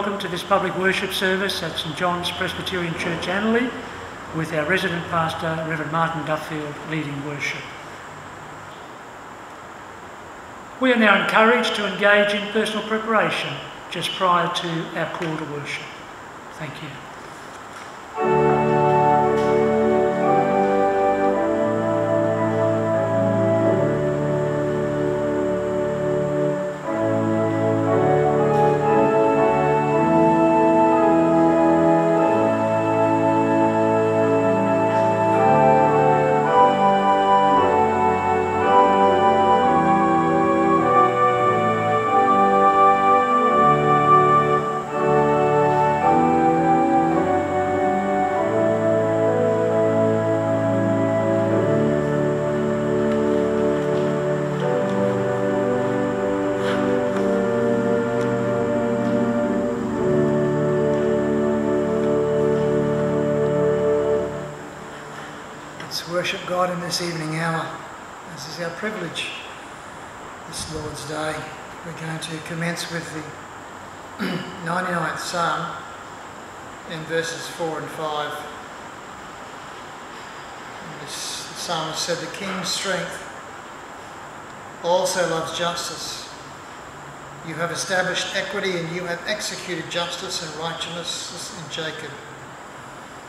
Welcome to this public worship service at St John's Presbyterian Church Annerley with our resident pastor, Reverend Martin Duffield, leading worship. We are now encouraged to engage in personal preparation just prior to our call to worship. Thank you. This evening hour. This is our privilege this Lord's Day. We're going to commence with the 99th Psalm in verses 4 and 5. And this, the psalmist said, The king's strength also loves justice. You have established equity and you have executed justice and righteousness in Jacob.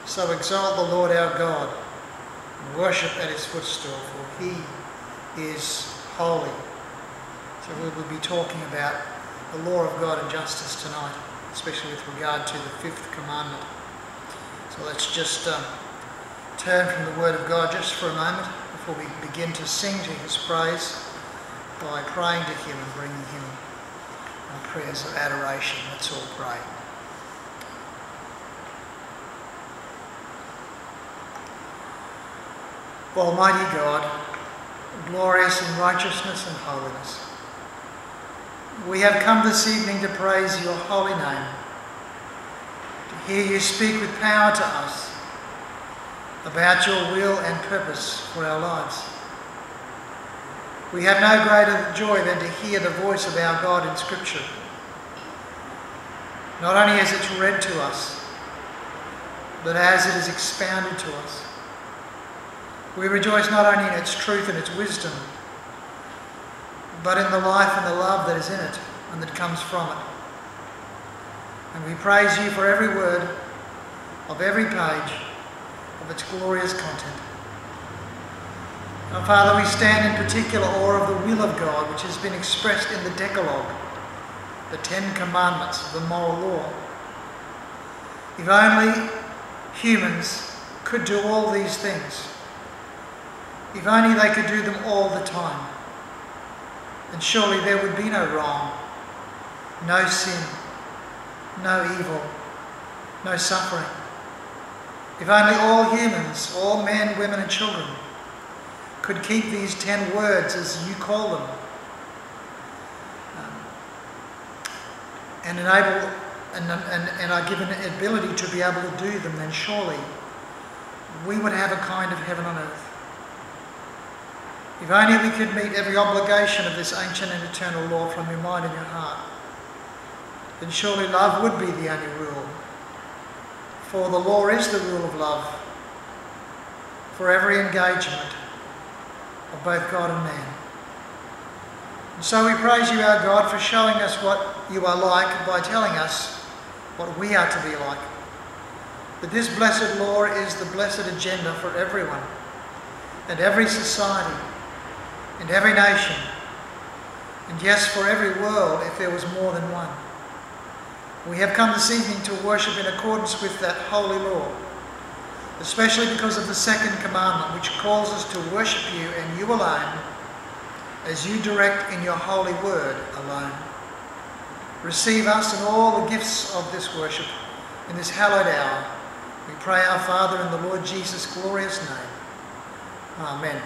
So exalt the Lord our God worship at his footstool, for he is holy. So we will be talking about the law of God and justice tonight, especially with regard to the fifth commandment. So let's just um, turn from the Word of God just for a moment before we begin to sing to His praise by praying to Him and bringing Him our prayers of adoration. Let's all pray. Almighty God, glorious in righteousness and holiness, we have come this evening to praise your holy name, to hear you speak with power to us about your will and purpose for our lives. We have no greater joy than to hear the voice of our God in Scripture. Not only as it's read to us, but as it is expounded to us. We rejoice not only in its truth and its wisdom, but in the life and the love that is in it and that comes from it. And we praise you for every word of every page of its glorious content. Now, Father, we stand in particular awe of the will of God which has been expressed in the Decalogue, the Ten Commandments of the moral law. If only humans could do all these things, if only they could do them all the time, then surely there would be no wrong, no sin, no evil, no suffering. If only all humans, all men, women, and children, could keep these ten words as you call them um, and enable and, and, and are given the ability to be able to do them, then surely we would have a kind of heaven on earth. If only we could meet every obligation of this ancient and eternal law from your mind and your heart, then surely love would be the only rule. For the law is the rule of love for every engagement of both God and man. And so we praise you, our God, for showing us what you are like by telling us what we are to be like. That this blessed law is the blessed agenda for everyone and every society and every nation, and yes, for every world if there was more than one. We have come this evening to worship in accordance with that holy law, especially because of the second commandment, which calls us to worship you and you alone, as you direct in your holy word alone. Receive us and all the gifts of this worship in this hallowed hour. We pray our Father in the Lord Jesus' glorious name. Amen.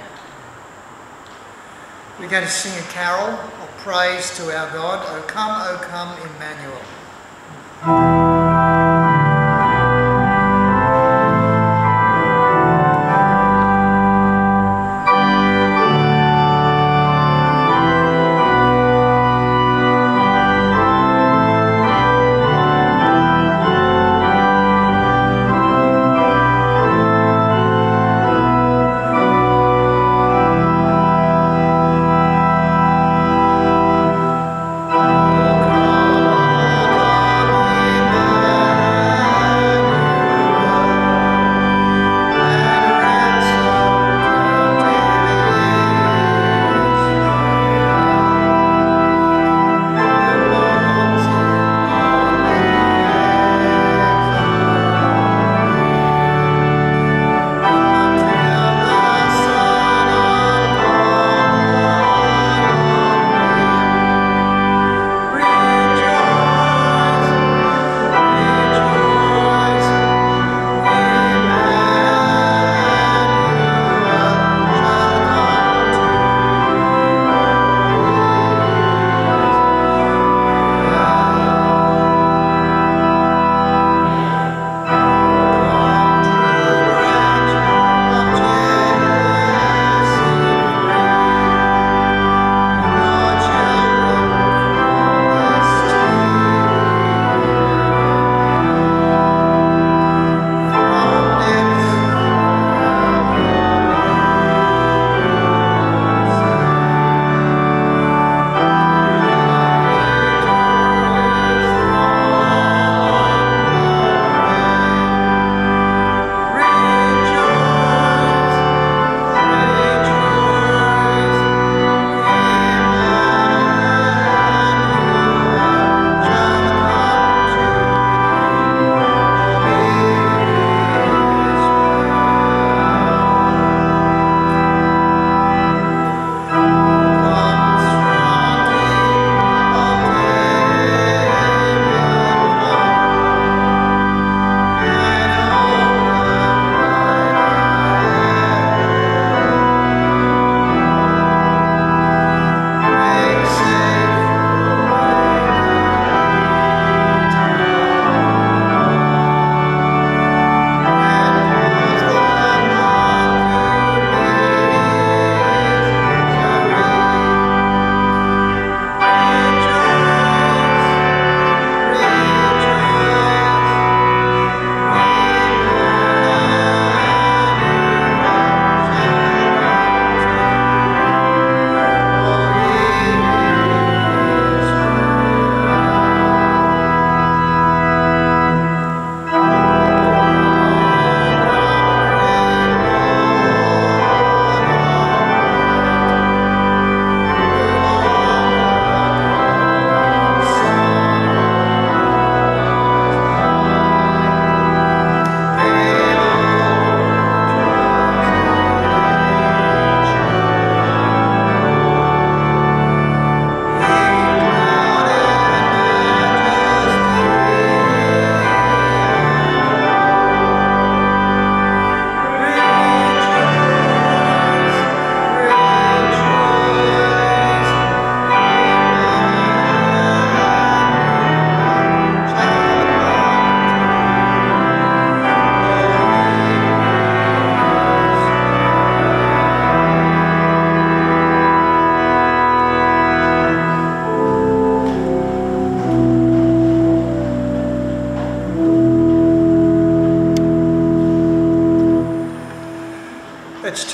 We're going to sing a carol of praise to our God. O come, O come, Emmanuel.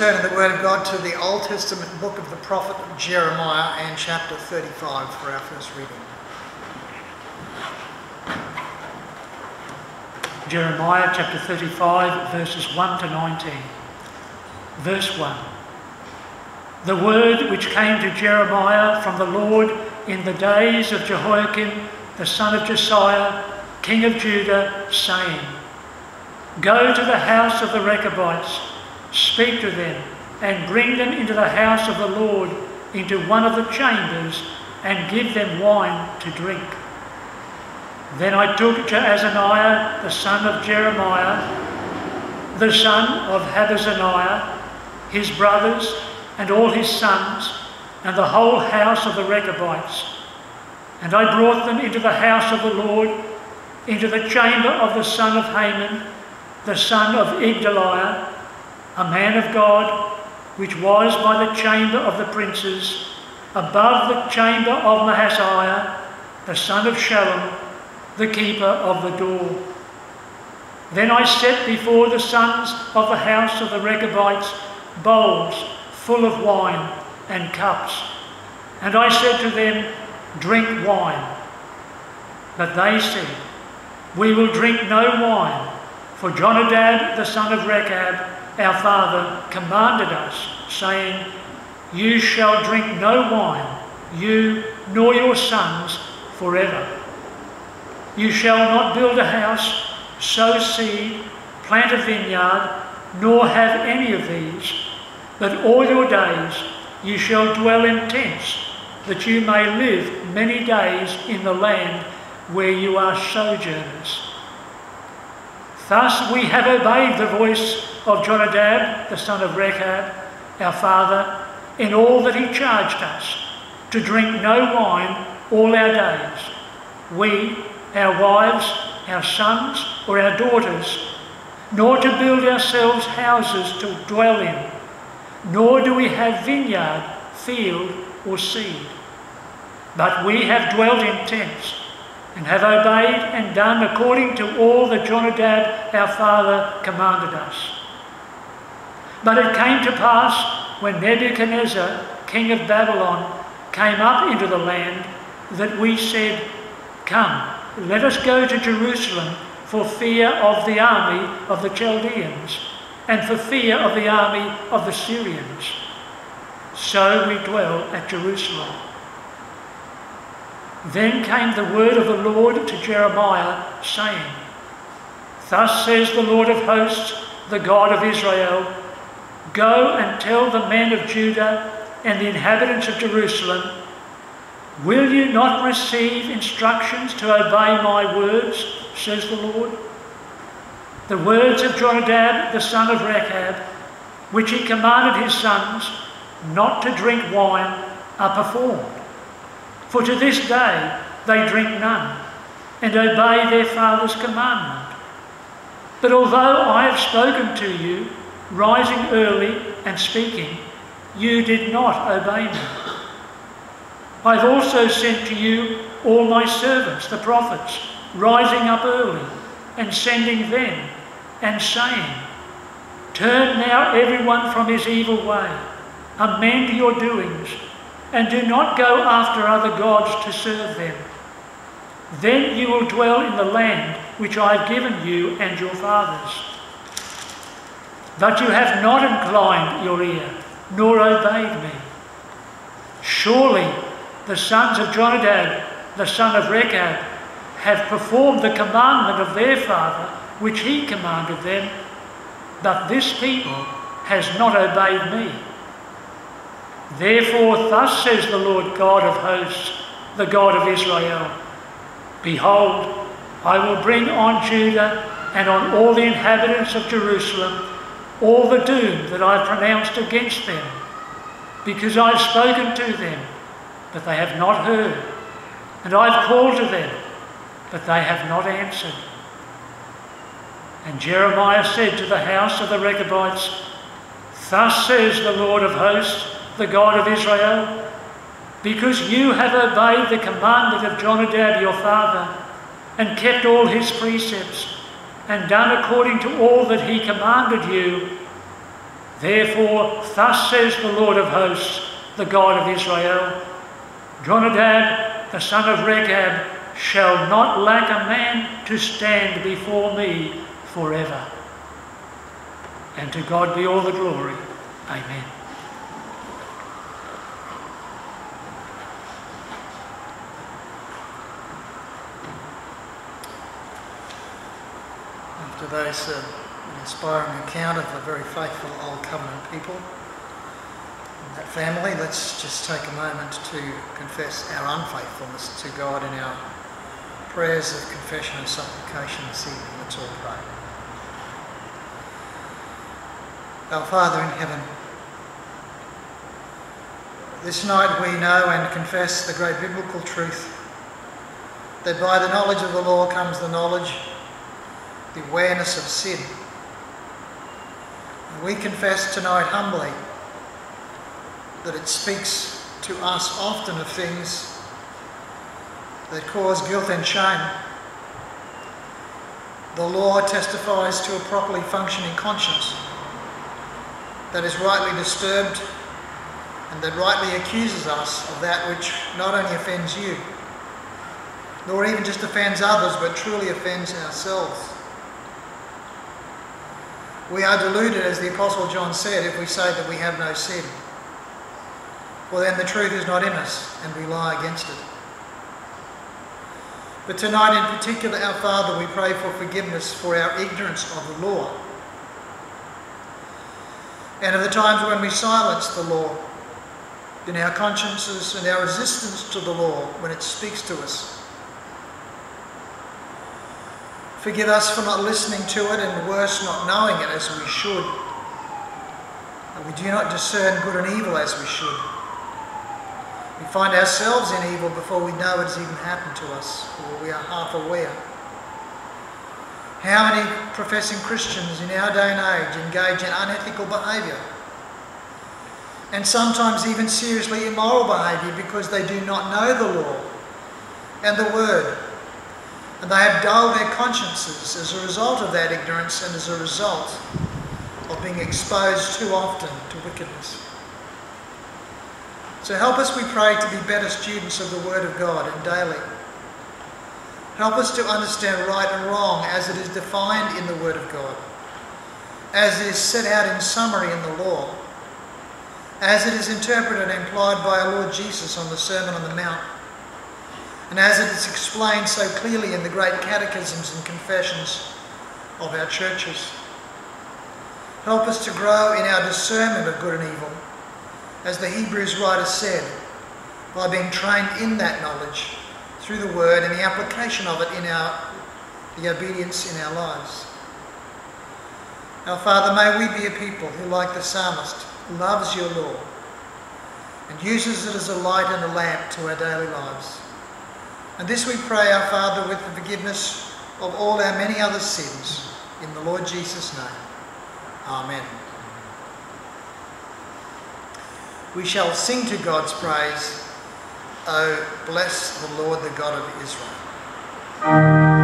The word of God to the Old Testament book of the prophet Jeremiah and chapter 35 for our first reading. Jeremiah chapter 35, verses 1 to 19. Verse 1 The word which came to Jeremiah from the Lord in the days of Jehoiakim, the son of Josiah, king of Judah, saying, Go to the house of the Rechabites, speak to them, and bring them into the house of the Lord, into one of the chambers, and give them wine to drink. Then I took Jaazaniah, the son of Jeremiah, the son of Habazziniah, his brothers, and all his sons, and the whole house of the Rechabites. And I brought them into the house of the Lord, into the chamber of the son of Hanan, the son of Igdaliah, a man of God, which was by the chamber of the princes, above the chamber of Maaseiah, the son of Shallum, the keeper of the door. Then I set before the sons of the house of the Rechabites bowls full of wine and cups. And I said to them, Drink wine. But they said, We will drink no wine, for Jonadab the son of Rechab, our father, commanded us, saying, You shall drink no wine, you nor your sons, forever. You shall not build a house, sow seed, plant a vineyard, nor have any of these, but all your days you shall dwell in tents, that you may live many days in the land where you are sojourners. Thus we have obeyed the voice of Jonadab, the son of Rechab, our father, in all that he charged us, to drink no wine all our days. We, our wives, our sons, or our daughters, nor to build ourselves houses to dwell in, nor do we have vineyard, field, or seed. But we have dwelt in tents, and have obeyed and done according to all that Jonadab our father commanded us. But it came to pass when Nebuchadnezzar, king of Babylon, came up into the land that we said, Come, let us go to Jerusalem for fear of the army of the Chaldeans and for fear of the army of the Syrians. So we dwell at Jerusalem. Then came the word of the Lord to Jeremiah, saying, Thus says the Lord of hosts, the God of Israel Go and tell the men of Judah and the inhabitants of Jerusalem, Will you not receive instructions to obey my words, says the Lord? The words of Jonadab, the son of Rechab, which he commanded his sons not to drink wine, are performed. For to this day they drink none and obey their father's commandment. But although I have spoken to you, rising early and speaking, you did not obey me. I've also sent to you all my servants, the prophets, rising up early and sending them and saying, Turn now everyone from his evil way, amend your doings, and do not go after other gods to serve them. Then you will dwell in the land which I have given you and your fathers. But you have not inclined your ear, nor obeyed me. Surely the sons of Jonadab, the son of Rechab, have performed the commandment of their father, which he commanded them, but this people has not obeyed me. Therefore, thus says the Lord God of hosts, the God of Israel Behold, I will bring on Judah and on all the inhabitants of Jerusalem all the doom that I pronounced against them, because I have spoken to them but they have not heard. And I've called to them, but they have not answered. And Jeremiah said to the house of the Rechabites, Thus says the Lord of hosts, the God of Israel, because you have obeyed the commandment of Jonadab your father, and kept all his precepts, and done according to all that he commanded you, Therefore, thus says the Lord of hosts, the God of Israel Jonadab, the son of Rechab, shall not lack a man to stand before me forever. And to God be all the glory. Amen. Those inspiring account of a very faithful Old Covenant people, and that family, let's just take a moment to confess our unfaithfulness to God in our prayers of confession and supplication this evening. Let's all pray. Our Father in heaven, this night we know and confess the great biblical truth that by the knowledge of the law comes the knowledge, the awareness of sin. And we confess tonight humbly that it speaks to us often of things that cause guilt and shame. The law testifies to a properly functioning conscience that is rightly disturbed and that rightly accuses us of that which not only offends you, nor even just offends others, but truly offends ourselves. We are deluded, as the Apostle John said, if we say that we have no sin. Well, then the truth is not in us, and we lie against it. But tonight, in particular, our Father, we pray for forgiveness for our ignorance of the law and of the times when we silence the law in our consciences and our resistance to the law when it speaks to us. Forgive us for not listening to it and worse, not knowing it as we should. And we do not discern good and evil as we should. We find ourselves in evil before we know it has even happened to us, or we are half aware. How many professing Christians in our day and age engage in unethical behaviour? And sometimes even seriously immoral behaviour because they do not know the law and the word. And they have dulled their consciences as a result of that ignorance and as a result of being exposed too often to wickedness. So help us, we pray, to be better students of the Word of God and daily. Help us to understand right and wrong as it is defined in the Word of God, as it is set out in summary in the law, as it is interpreted and implied by our Lord Jesus on the Sermon on the Mount, and as it is explained so clearly in the great catechisms and confessions of our churches. Help us to grow in our discernment of good and evil as the Hebrews writer said, by being trained in that knowledge through the word and the application of it in our the obedience in our lives. Our Father, may we be a people who, like the psalmist, loves your law and uses it as a light and a lamp to our daily lives. And this we pray, our Father, with the forgiveness of all our many other sins. In the Lord Jesus' name. Amen. we shall sing to God's praise. Oh, bless the Lord, the God of Israel. Israel.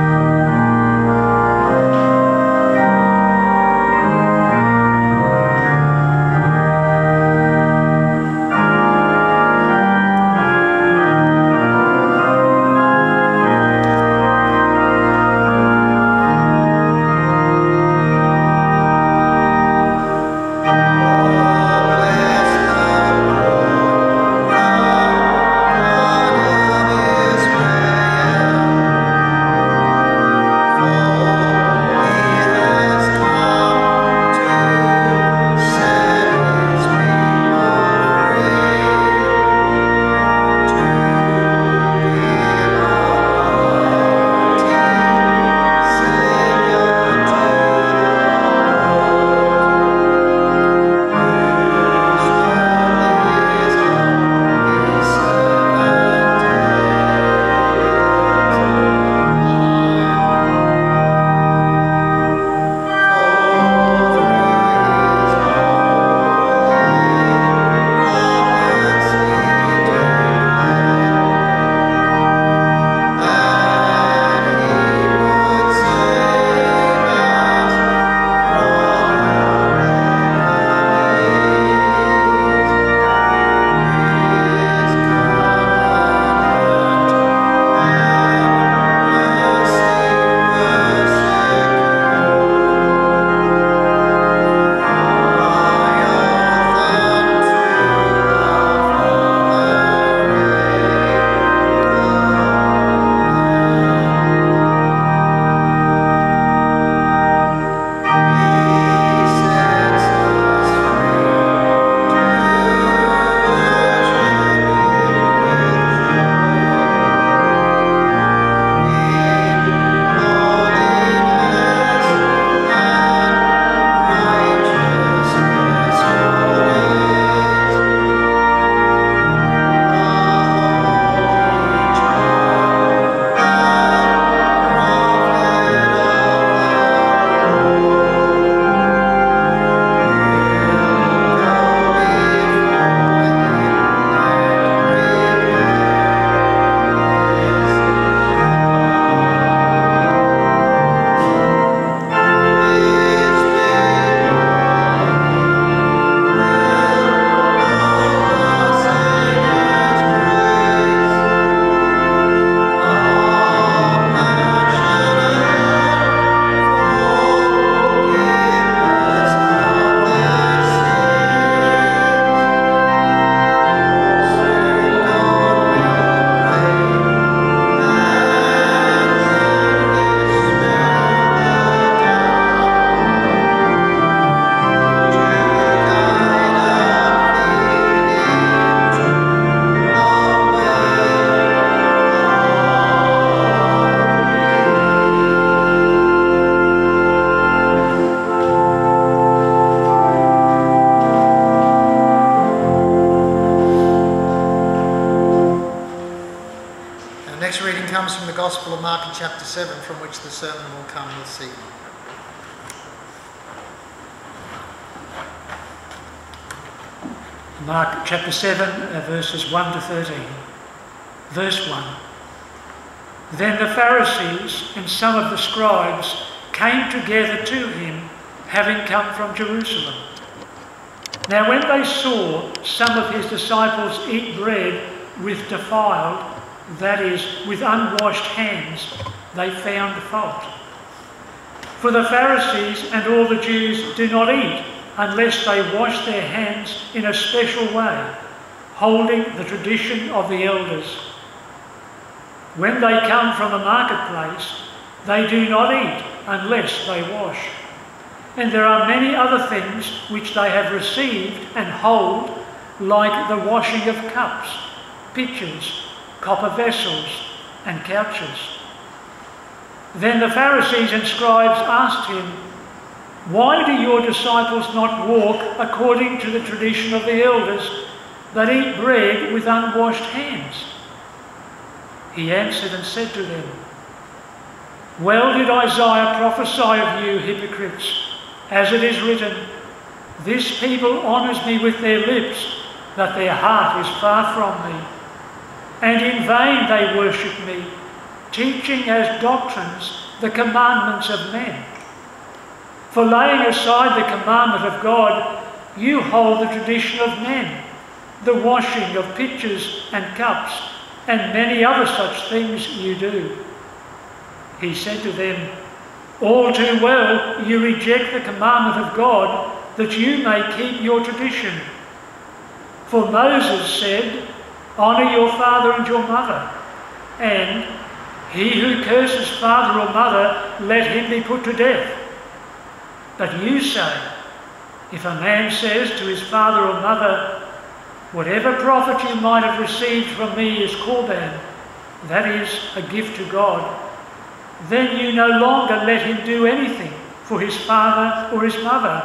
Chapter 7, uh, verses 1 to 13. Verse 1. Then the Pharisees and some of the scribes came together to him, having come from Jerusalem. Now, when they saw some of his disciples eat bread with defiled, that is, with unwashed hands, they found fault. For the Pharisees and all the Jews do not eat unless they wash their hands in a special way, holding the tradition of the elders. When they come from the marketplace, they do not eat unless they wash. And there are many other things which they have received and hold, like the washing of cups, pitchers, copper vessels, and couches. Then the Pharisees and scribes asked him, Why do your disciples not walk according to the tradition of the elders that eat bread with unwashed hands? He answered and said to them, Well did Isaiah prophesy of you, hypocrites, as it is written, This people honours me with their lips, but their heart is far from me. And in vain they worship me, teaching as doctrines the commandments of men. For laying aside the commandment of God, you hold the tradition of men, the washing of pitchers and cups, and many other such things you do. He said to them, All too well you reject the commandment of God that you may keep your tradition. For Moses said, Honour your father and your mother, and he who curses father or mother, let him be put to death. But you say, if a man says to his father or mother, Whatever profit you might have received from me is korban, that is, a gift to God, then you no longer let him do anything for his father or his mother,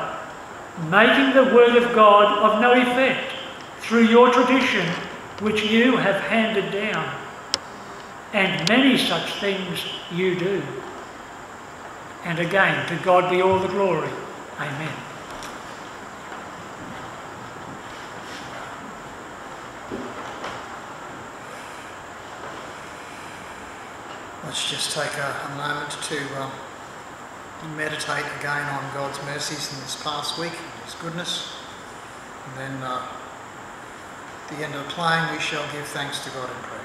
making the word of God of no effect through your tradition which you have handed down. And many such things you do. And again, to God be all the glory. Amen. Let's just take a, a moment to uh, meditate again on God's mercies in this past week, His goodness. And then uh, at the end of the playing, we shall give thanks to God in prayer.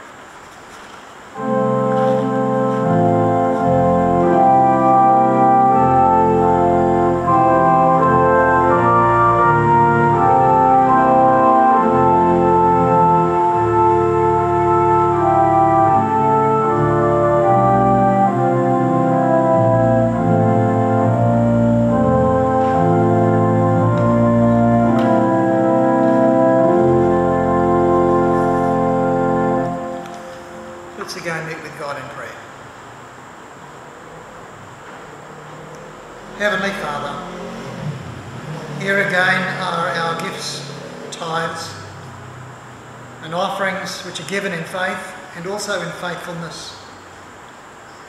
Also in faithfulness.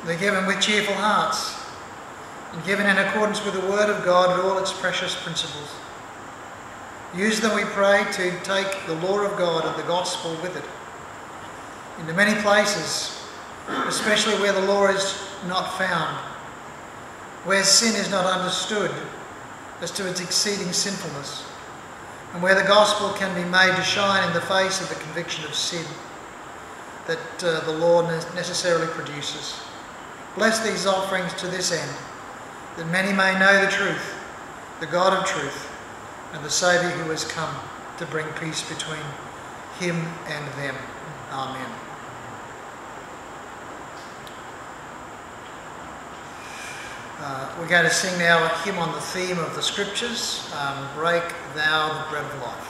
They're given with cheerful hearts and given in accordance with the Word of God and all its precious principles. Use them, we pray, to take the law of God and the gospel with it into many places, especially where the law is not found, where sin is not understood as to its exceeding sinfulness, and where the gospel can be made to shine in the face of the conviction of sin that uh, the law necessarily produces. Bless these offerings to this end, that many may know the truth, the God of truth, and the Saviour who has come to bring peace between him and them. Amen. Uh, we're going to sing now a hymn on the theme of the scriptures um, Break Thou the Bread of Life.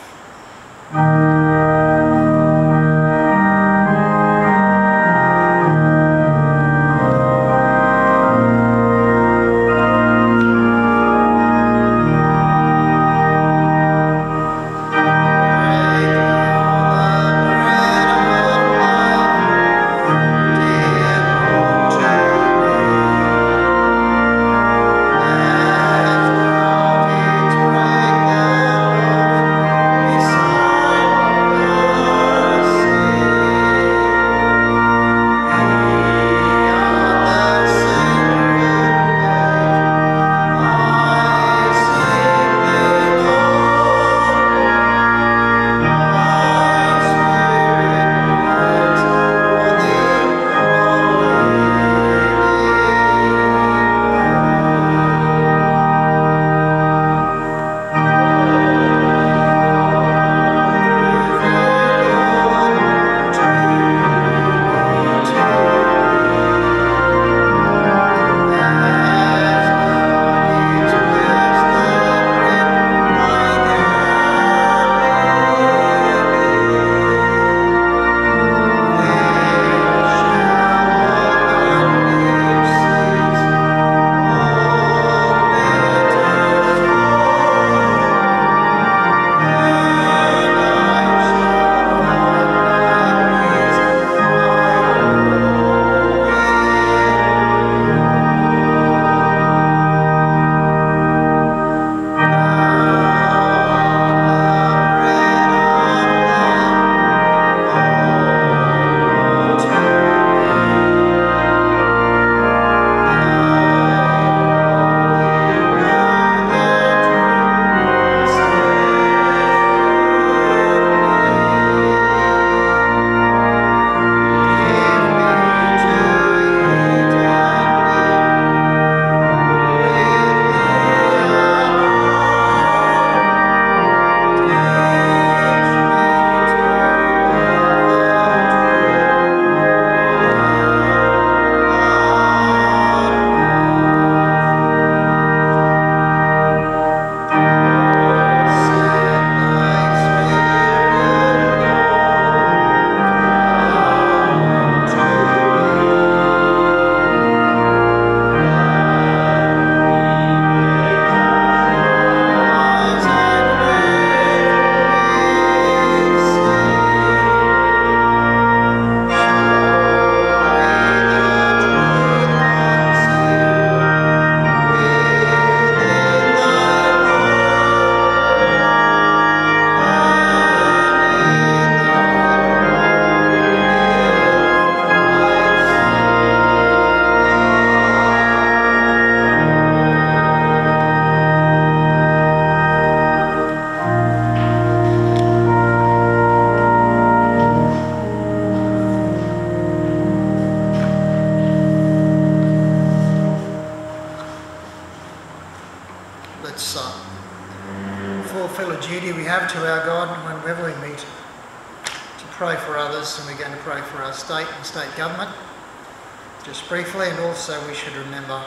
Briefly and also we should remember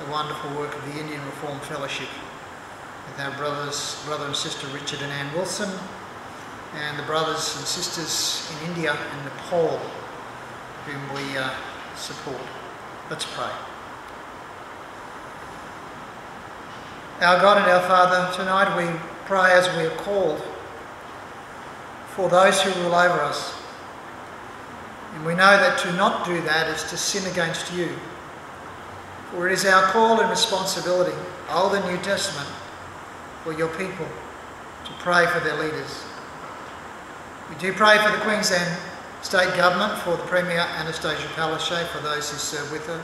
the wonderful work of the Indian Reform Fellowship with our brothers, brother and sister Richard and Ann Wilson and the brothers and sisters in India and Nepal whom we uh, support. Let's pray. Our God and our Father, tonight we pray as we are called for those who rule over us. And we know that to not do that is to sin against you. For it is our call and responsibility, Old and New Testament, for your people to pray for their leaders. We do pray for the Queensland State Government, for the Premier Annastacia Palaszczuk, for those who serve with her,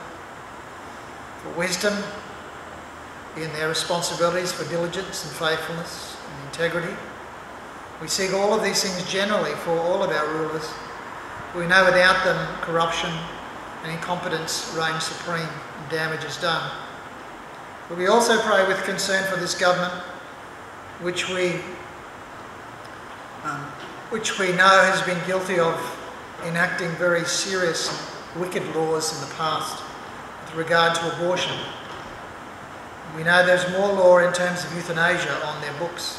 for wisdom in their responsibilities, for diligence and faithfulness and integrity. We seek all of these things generally for all of our rulers. We know without them corruption and incompetence reign supreme and damage is done. But we also pray with concern for this government, which we, um, which we know has been guilty of enacting very serious wicked laws in the past with regard to abortion. We know there's more law in terms of euthanasia on their books.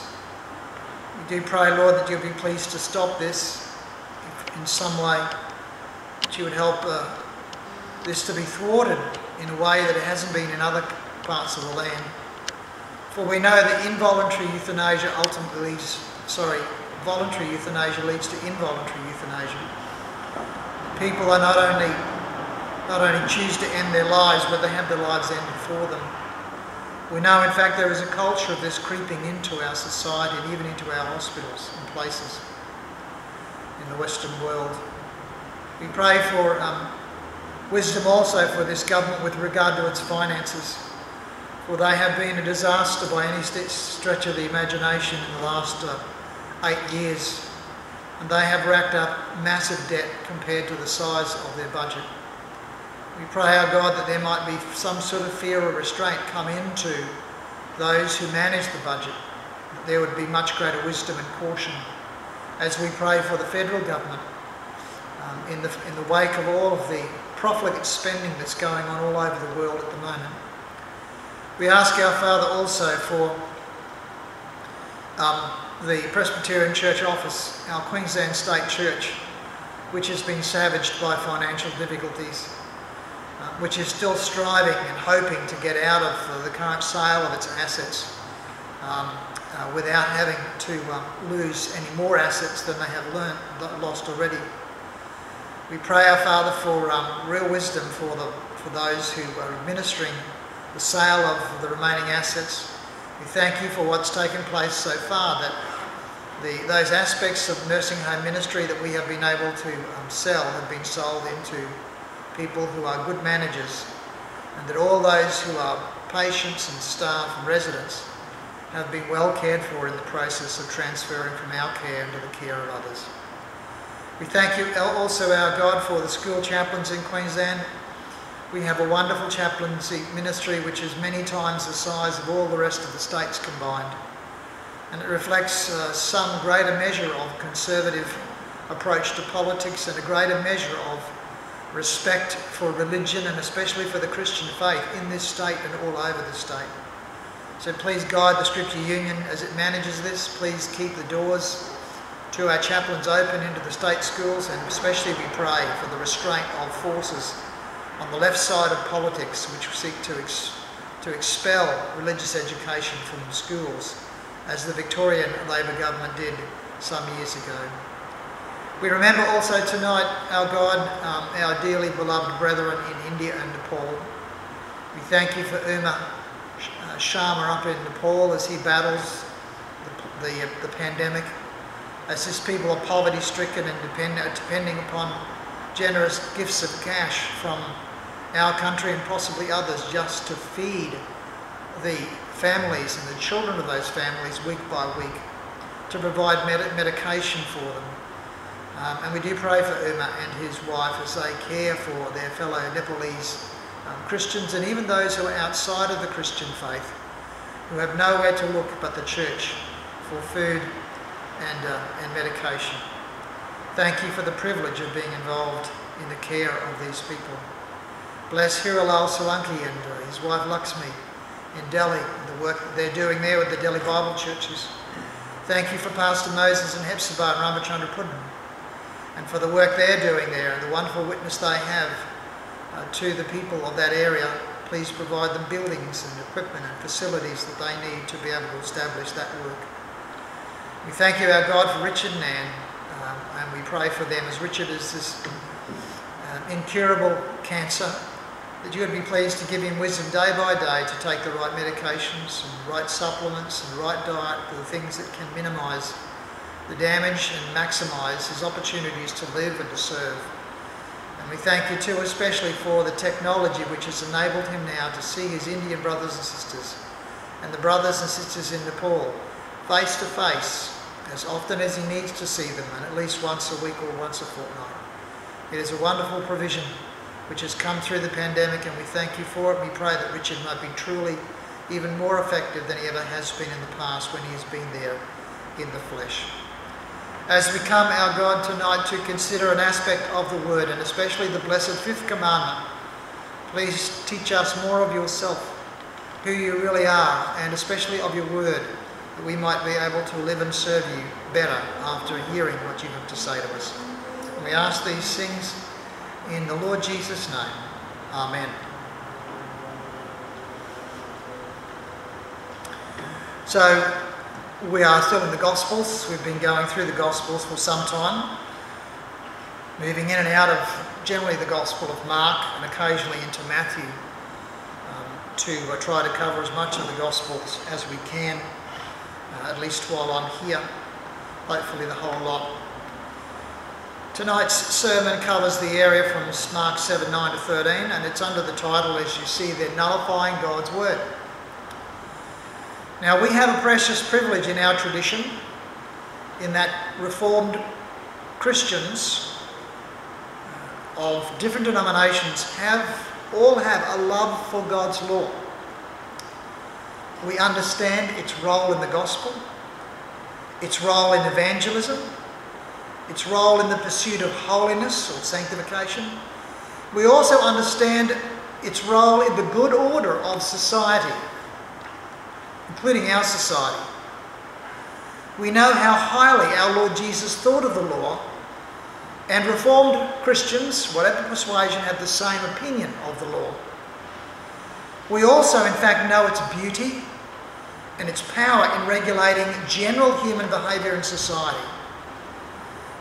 We do pray, Lord, that you'll be pleased to stop this in some way, that you would help uh, this to be thwarted in a way that it hasn't been in other parts of the land. For we know that involuntary euthanasia ultimately leads, sorry, voluntary euthanasia leads to involuntary euthanasia. People are not only not only choose to end their lives, but they have their lives ended for them. We know, in fact, there is a culture of this creeping into our society and even into our hospitals and places in the Western world. We pray for um, wisdom also for this government with regard to its finances, for they have been a disaster by any stretch of the imagination in the last uh, eight years, and they have racked up massive debt compared to the size of their budget. We pray, our God, that there might be some sort of fear or restraint come into those who manage the budget, that there would be much greater wisdom and caution as we pray for the federal government um, in, the, in the wake of all of the profligate spending that's going on all over the world at the moment. We ask our Father also for um, the Presbyterian Church Office, our Queensland State Church, which has been savaged by financial difficulties uh, which is still striving and hoping to get out of uh, the current sale of its assets um, uh, without having to um, lose any more assets than they have learned, lost already. We pray, our Father, for um, real wisdom for, the, for those who are administering the sale of the remaining assets. We thank you for what's taken place so far, that the, those aspects of nursing home ministry that we have been able to um, sell have been sold into people who are good managers, and that all those who are patients and staff and residents have been well cared for in the process of transferring from our care into the care of others. We thank you also, our God, for the school chaplains in Queensland. We have a wonderful chaplaincy ministry which is many times the size of all the rest of the states combined. And it reflects uh, some greater measure of conservative approach to politics and a greater measure of respect for religion and especially for the Christian faith in this state and all over the state. So please guide the Scripture Union as it manages this. Please keep the doors to our chaplains open into the state schools and especially we pray for the restraint of forces on the left side of politics which seek to, ex to expel religious education from schools as the Victorian Labor government did some years ago. We remember also tonight, our God, um, our dearly beloved brethren in India and Nepal. We thank you for Uma Sharma up in Nepal as he battles the, the, the pandemic, as his people are poverty stricken and depend, uh, depending upon generous gifts of cash from our country and possibly others just to feed the families and the children of those families week by week, to provide med medication for them. Um, and we do pray for Uma and his wife as they care for their fellow Nepalese um, Christians and even those who are outside of the Christian faith, who have nowhere to look but the church for food and, uh, and medication. Thank you for the privilege of being involved in the care of these people. Bless Hiralal Solanki and uh, his wife Lakshmi in Delhi, the work that they're doing there with the Delhi Bible churches. Thank you for Pastor Moses and Hepzibah and Ramachandra Puddin and for the work they're doing there and the wonderful witness they have uh, to the people of that area. Please provide them buildings and equipment and facilities that they need to be able to establish that work. We thank you, our God, for Richard and Anne, um, and we pray for them as Richard is this um, incurable cancer, that you would be pleased to give him wisdom day by day to take the right medications and right supplements and right diet for the things that can minimise the damage and maximise his opportunities to live and to serve. And we thank you too, especially for the technology which has enabled him now to see his Indian brothers and sisters and the brothers and sisters in Nepal face to face as often as he needs to see them and at least once a week or once a fortnight. It is a wonderful provision which has come through the pandemic and we thank you for it. We pray that Richard might be truly even more effective than he ever has been in the past when he has been there in the flesh. As we come, our God, tonight to consider an aspect of the Word, and especially the blessed fifth commandment, please teach us more of yourself, who you really are, and especially of your Word, that we might be able to live and serve you better after hearing what you have to say to us. And we ask these things in the Lord Jesus' name. Amen. So, we are still in the Gospels. We've been going through the Gospels for some time, moving in and out of generally the Gospel of Mark and occasionally into Matthew um, to uh, try to cover as much of the Gospels as we can, uh, at least while I'm here. Hopefully, the whole lot. Tonight's sermon covers the area from Mark 7 9 to 13, and it's under the title, as you see there, Nullifying God's Word. Now, we have a precious privilege in our tradition in that Reformed Christians uh, of different denominations have all have a love for God's law. We understand its role in the gospel, its role in evangelism, its role in the pursuit of holiness or sanctification. We also understand its role in the good order of society including our society. We know how highly our Lord Jesus thought of the law, and Reformed Christians, whatever persuasion, have the same opinion of the law. We also, in fact, know its beauty and its power in regulating general human behaviour in society.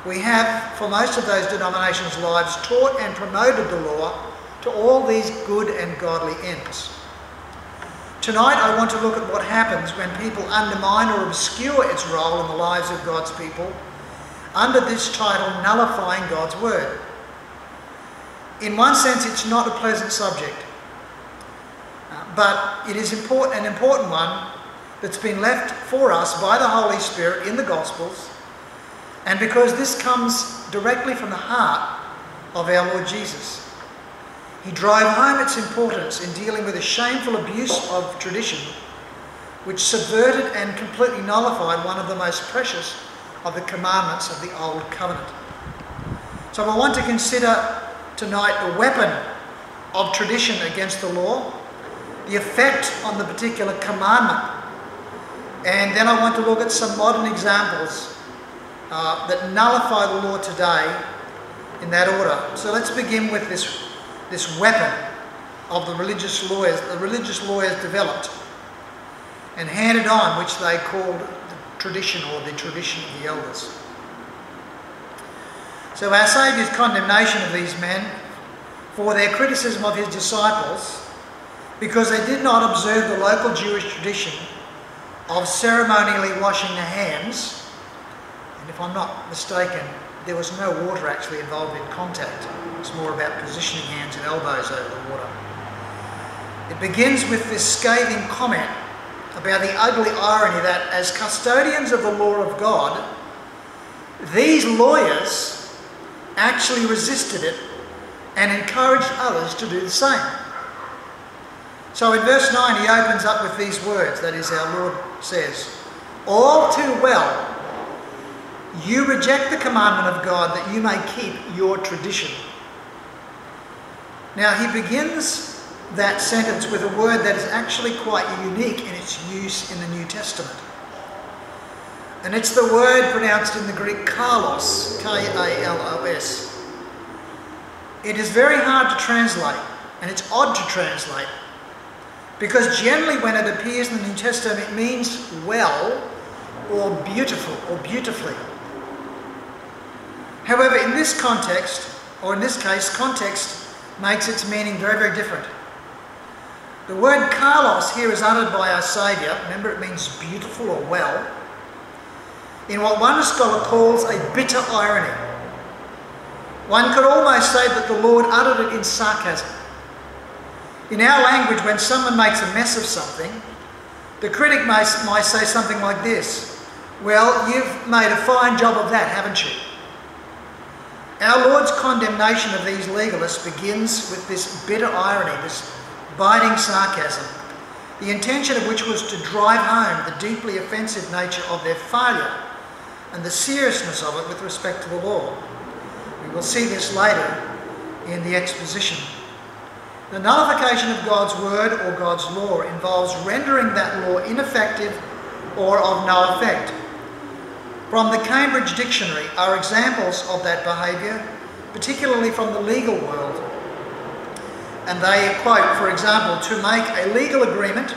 We have, for most of those denominations' lives, taught and promoted the law to all these good and godly ends. Tonight, I want to look at what happens when people undermine or obscure its role in the lives of God's people under this title, Nullifying God's Word. In one sense, it's not a pleasant subject, uh, but it is important, an important one that's been left for us by the Holy Spirit in the Gospels, and because this comes directly from the heart of our Lord Jesus. He drove home its importance in dealing with a shameful abuse of tradition, which subverted and completely nullified one of the most precious of the commandments of the Old Covenant. So I want to consider tonight the weapon of tradition against the law, the effect on the particular commandment, and then I want to look at some modern examples uh, that nullify the law today in that order. So let's begin with this this weapon of the religious lawyers, the religious lawyers developed and handed on, which they called the tradition or the tradition of the elders. So our Saviour's condemnation of these men for their criticism of his disciples because they did not observe the local Jewish tradition of ceremonially washing their hands, and if I'm not mistaken, there was no water actually involved in contact. It's more about positioning hands and elbows over the water. It begins with this scathing comment about the ugly irony that as custodians of the law of God, these lawyers actually resisted it and encouraged others to do the same. So in verse 9, he opens up with these words that is, our Lord says, All too well You reject the commandment of God that you may keep your tradition. Now, he begins that sentence with a word that is actually quite unique in its use in the New Testament. And it's the word pronounced in the Greek kalos, K A L O S. It is very hard to translate, and it's odd to translate, because generally when it appears in the New Testament, it means well or beautiful or beautifully. However, in this context, or in this case, context makes its meaning very, very different. The word kalos here is uttered by our Saviour. Remember, it means beautiful or well. In what one scholar calls a bitter irony. One could almost say that the Lord uttered it in sarcasm. In our language, when someone makes a mess of something, the critic might say something like this Well, you've made a fine job of that, haven't you? Our Lord's condemnation of these legalists begins with this bitter irony, this biting sarcasm, the intention of which was to drive home the deeply offensive nature of their failure and the seriousness of it with respect to the law. We will see this later in the exposition. The nullification of God's word or God's law involves rendering that law ineffective or of no effect. From the Cambridge Dictionary are examples of that behaviour, particularly from the legal world. And they quote, for example, to make a legal agreement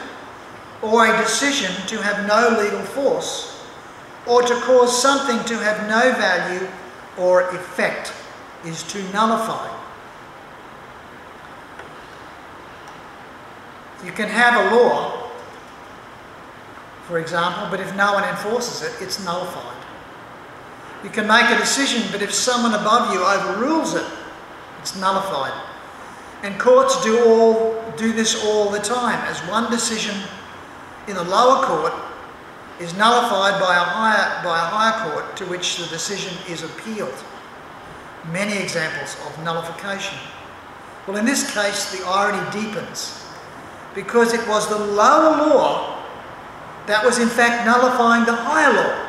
or a decision to have no legal force, or to cause something to have no value or effect, is to nullify. You can have a law, for example, but if no one enforces it, it's nullified. You can make a decision, but if someone above you overrules it, it's nullified. And courts do all do this all the time, as one decision in the lower court is nullified by a higher by a higher court to which the decision is appealed. Many examples of nullification. Well, in this case, the irony deepens because it was the lower law that was in fact nullifying the higher law.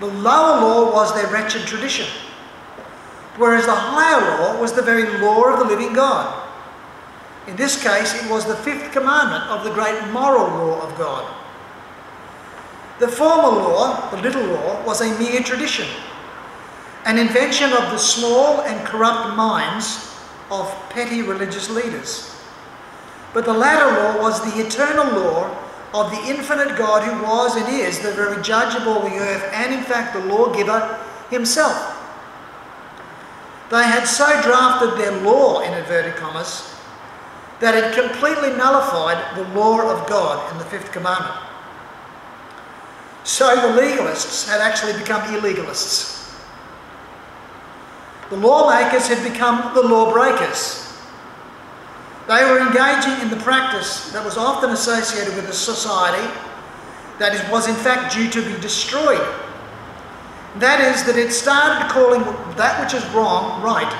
The lower law was their wretched tradition, whereas the higher law was the very law of the living God. In this case, it was the fifth commandment of the great moral law of God. The former law, the little law, was a mere tradition, an invention of the small and corrupt minds of petty religious leaders. But the latter law was the eternal law of the infinite God who was and is the very judge of all the earth and, in fact, the lawgiver himself. They had so drafted their law, in inverted commas, that it completely nullified the law of God in the fifth commandment. So the legalists had actually become illegalists. The lawmakers had become the lawbreakers. They were engaging in the practice that was often associated with a society that was in fact due to be destroyed. That is, that it started calling that which is wrong right,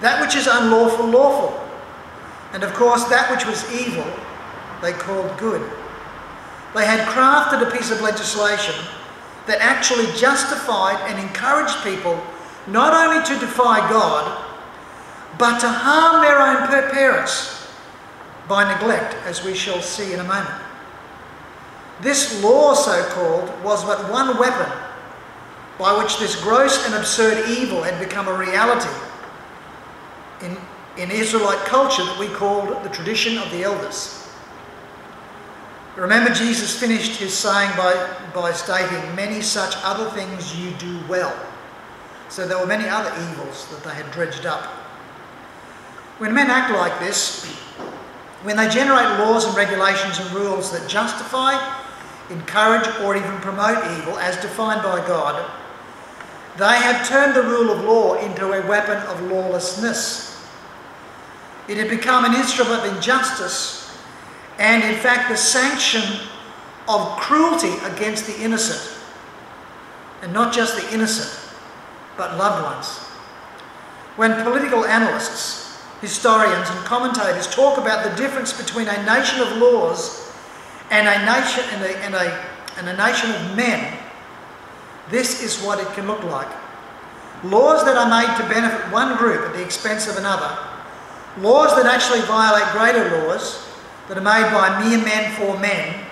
that which is unlawful lawful, and of course that which was evil they called good. They had crafted a piece of legislation that actually justified and encouraged people not only to defy God, but to harm their own parents by neglect, as we shall see in a moment. This law, so called, was but one weapon by which this gross and absurd evil had become a reality in, in Israelite culture that we called the tradition of the elders. Remember, Jesus finished his saying by, by stating, Many such other things you do well. So there were many other evils that they had dredged up. When men act like this, when they generate laws and regulations and rules that justify, encourage, or even promote evil as defined by God, they have turned the rule of law into a weapon of lawlessness. It had become an instrument of injustice and, in fact, the sanction of cruelty against the innocent. And not just the innocent, but loved ones. When political analysts, historians, and commentators talk about the difference between a nation of laws and a nation and a, and a, and a nation of men, this is what it can look like. Laws that are made to benefit one group at the expense of another, laws that actually violate greater laws that are made by mere men for men,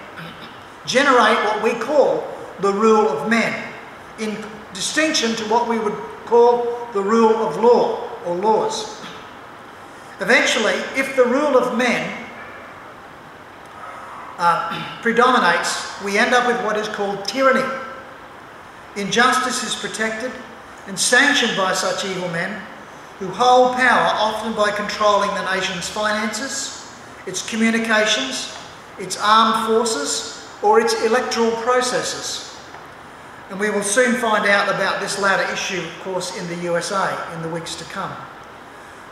generate what we call the rule of men, in distinction to what we would call the rule of law or laws. Eventually, if the rule of men uh, predominates, we end up with what is called tyranny. Injustice is protected and sanctioned by such evil men who hold power often by controlling the nation's finances, its communications, its armed forces, or its electoral processes. And we will soon find out about this latter issue, of course, in the USA in the weeks to come.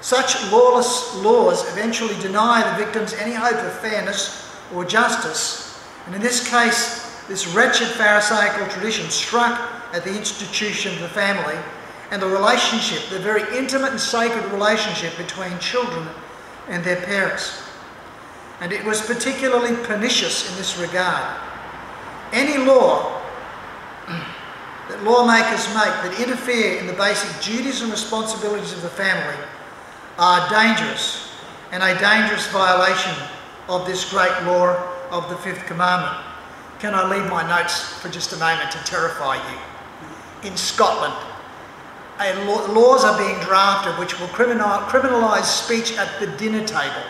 Such lawless laws eventually deny the victims any hope of fairness or justice. And in this case, this wretched Pharisaical tradition struck at the institution of the family and the relationship, the very intimate and sacred relationship between children and their parents. And it was particularly pernicious in this regard. Any law that lawmakers make that interfere in the basic duties and responsibilities of the family are dangerous and a dangerous violation of this great law of the fifth commandment. Can I leave my notes for just a moment to terrify you? In Scotland, law, laws are being drafted which will criminalise speech at the dinner table.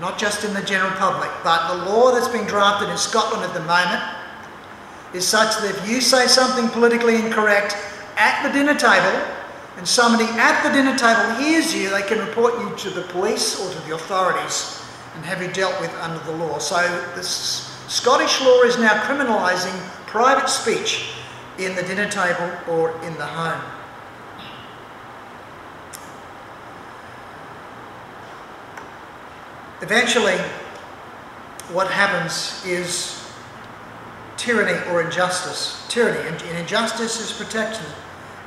Not just in the general public, but the law that's being drafted in Scotland at the moment is such that if you say something politically incorrect at the dinner table, and somebody at the dinner table hears you, they can report you to the police or to the authorities and have you dealt with under the law. So the Scottish law is now criminalising private speech in the dinner table or in the home. Eventually, what happens is tyranny or injustice. Tyranny and injustice is protected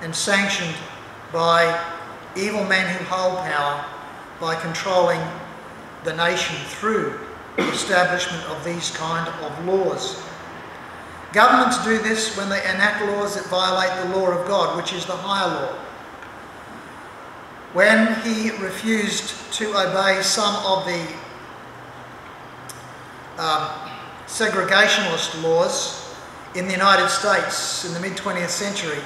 and sanctioned by evil men who hold power by controlling the nation through the establishment of these kind of laws. Governments do this when they enact laws that violate the law of God, which is the higher law. When he refused to obey some of the um, segregationist laws in the United States in the mid 20th century,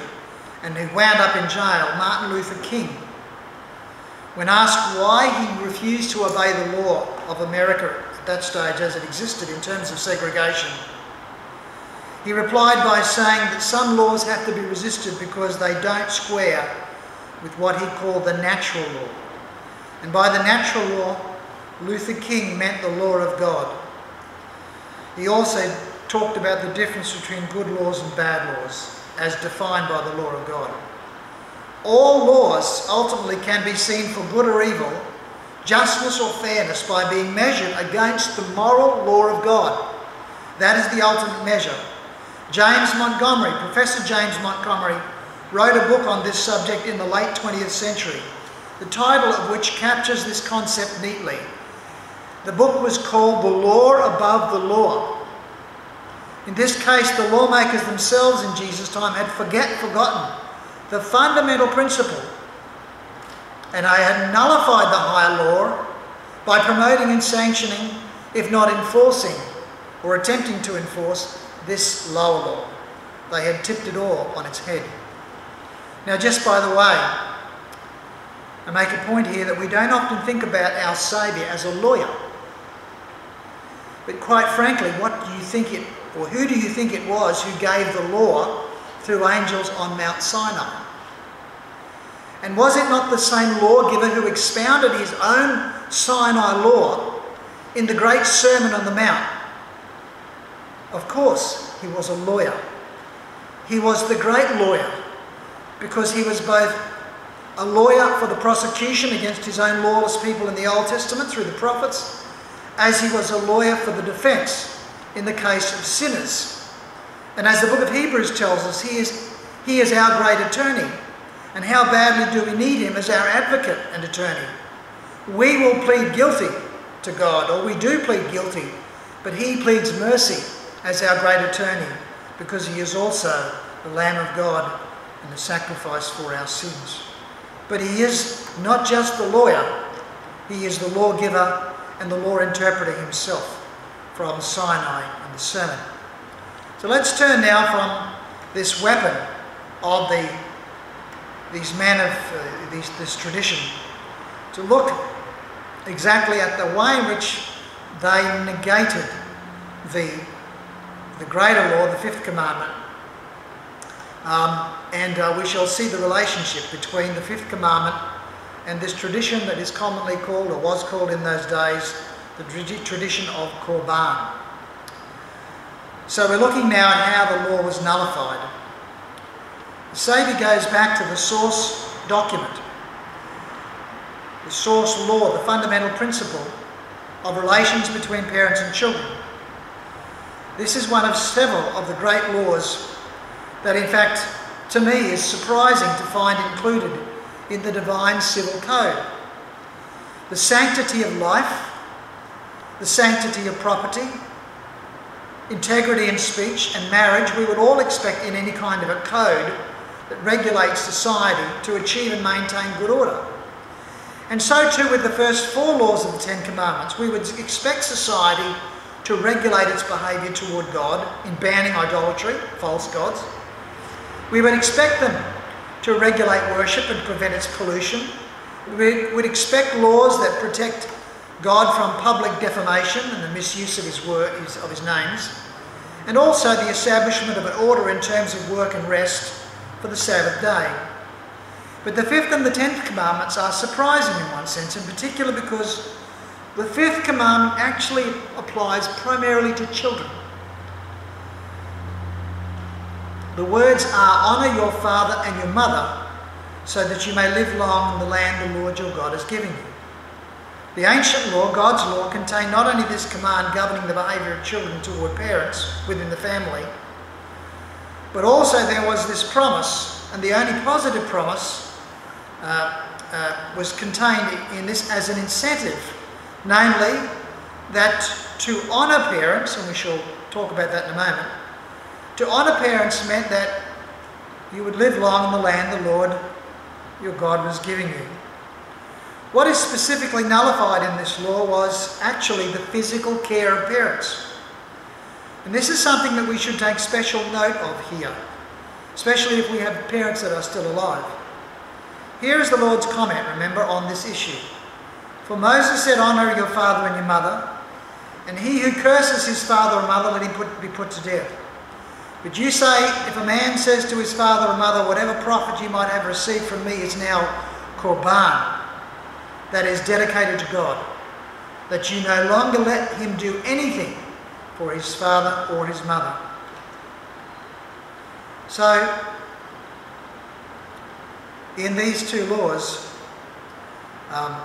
and who wound up in jail, Martin Luther King, when asked why he refused to obey the law of America at that stage as it existed in terms of segregation, he replied by saying that some laws have to be resisted because they don't square with what he called the natural law. And by the natural law, Luther King meant the law of God. He also talked about the difference between good laws and bad laws as defined by the law of God. All laws ultimately can be seen for good or evil, justice or fairness by being measured against the moral law of God. That is the ultimate measure. James Montgomery, Professor James Montgomery, wrote a book on this subject in the late 20th century, the title of which captures this concept neatly. The book was called The Law Above the Law. In this case, the lawmakers themselves in Jesus' time had forget, forgotten the fundamental principle, and they had nullified the higher law by promoting and sanctioning, if not enforcing or attempting to enforce, this lower law. They had tipped it all on its head. Now, just by the way, I make a point here that we don't often think about our Saviour as a lawyer. But quite frankly, what do you think it, or who do you think it was who gave the law through angels on Mount Sinai? And was it not the same lawgiver who expounded his own Sinai law in the great Sermon on the Mount? Of course, he was a lawyer. He was the great lawyer because he was both a lawyer for the prosecution against his own lawless people in the Old Testament through the prophets, as he was a lawyer for the defense in the case of sinners. And as the book of Hebrews tells us, he is, he is our great attorney. And how badly do we need him as our advocate and attorney? We will plead guilty to God, or we do plead guilty, but he pleads mercy as our great attorney because he is also the Lamb of God and the sacrifice for our sins. But he is not just the lawyer, he is the lawgiver and the law interpreter himself from Sinai and the sermon. So let's turn now from this weapon of the these men of uh, these, this tradition to look exactly at the way in which they negated the, the greater law, the fifth commandment. Um, and uh, we shall see the relationship between the fifth commandment and this tradition that is commonly called, or was called in those days, the tradition of Korban. So we're looking now at how the law was nullified. The Saviour goes back to the source document, the source law, the fundamental principle of relations between parents and children. This is one of several of the great laws that, in fact, to me is surprising to find included in the divine civil code. The sanctity of life, the sanctity of property, integrity in speech and marriage, we would all expect in any kind of a code that regulates society to achieve and maintain good order. And so too with the first four laws of the Ten Commandments. We would expect society to regulate its behaviour toward God in banning idolatry, false gods. We would expect them to regulate worship and prevent its pollution. We would expect laws that protect God from public defamation and the misuse of his, word, of his names, and also the establishment of an order in terms of work and rest for the Sabbath day. But the fifth and the tenth commandments are surprising in one sense, in particular because the fifth commandment actually applies primarily to children. The words are honour your father and your mother so that you may live long in the land the Lord your God has given you. The ancient law, God's law, contained not only this command governing the behaviour of children toward parents within the family, but also there was this promise, and the only positive promise uh, uh, was contained in this as an incentive, namely that to honour parents, and we shall talk about that in a moment, to honour parents meant that you would live long in the land the Lord your God was giving you. What is specifically nullified in this law was actually the physical care of parents. And this is something that we should take special note of here, especially if we have parents that are still alive. Here is the Lord's comment, remember, on this issue. For Moses said, Honour your father and your mother, and he who curses his father or mother, let him put, be put to death. But you say, if a man says to his father or mother, whatever profit you might have received from me is now korban, that is dedicated to God, that you no longer let him do anything for his father or his mother. So, in these two laws, um,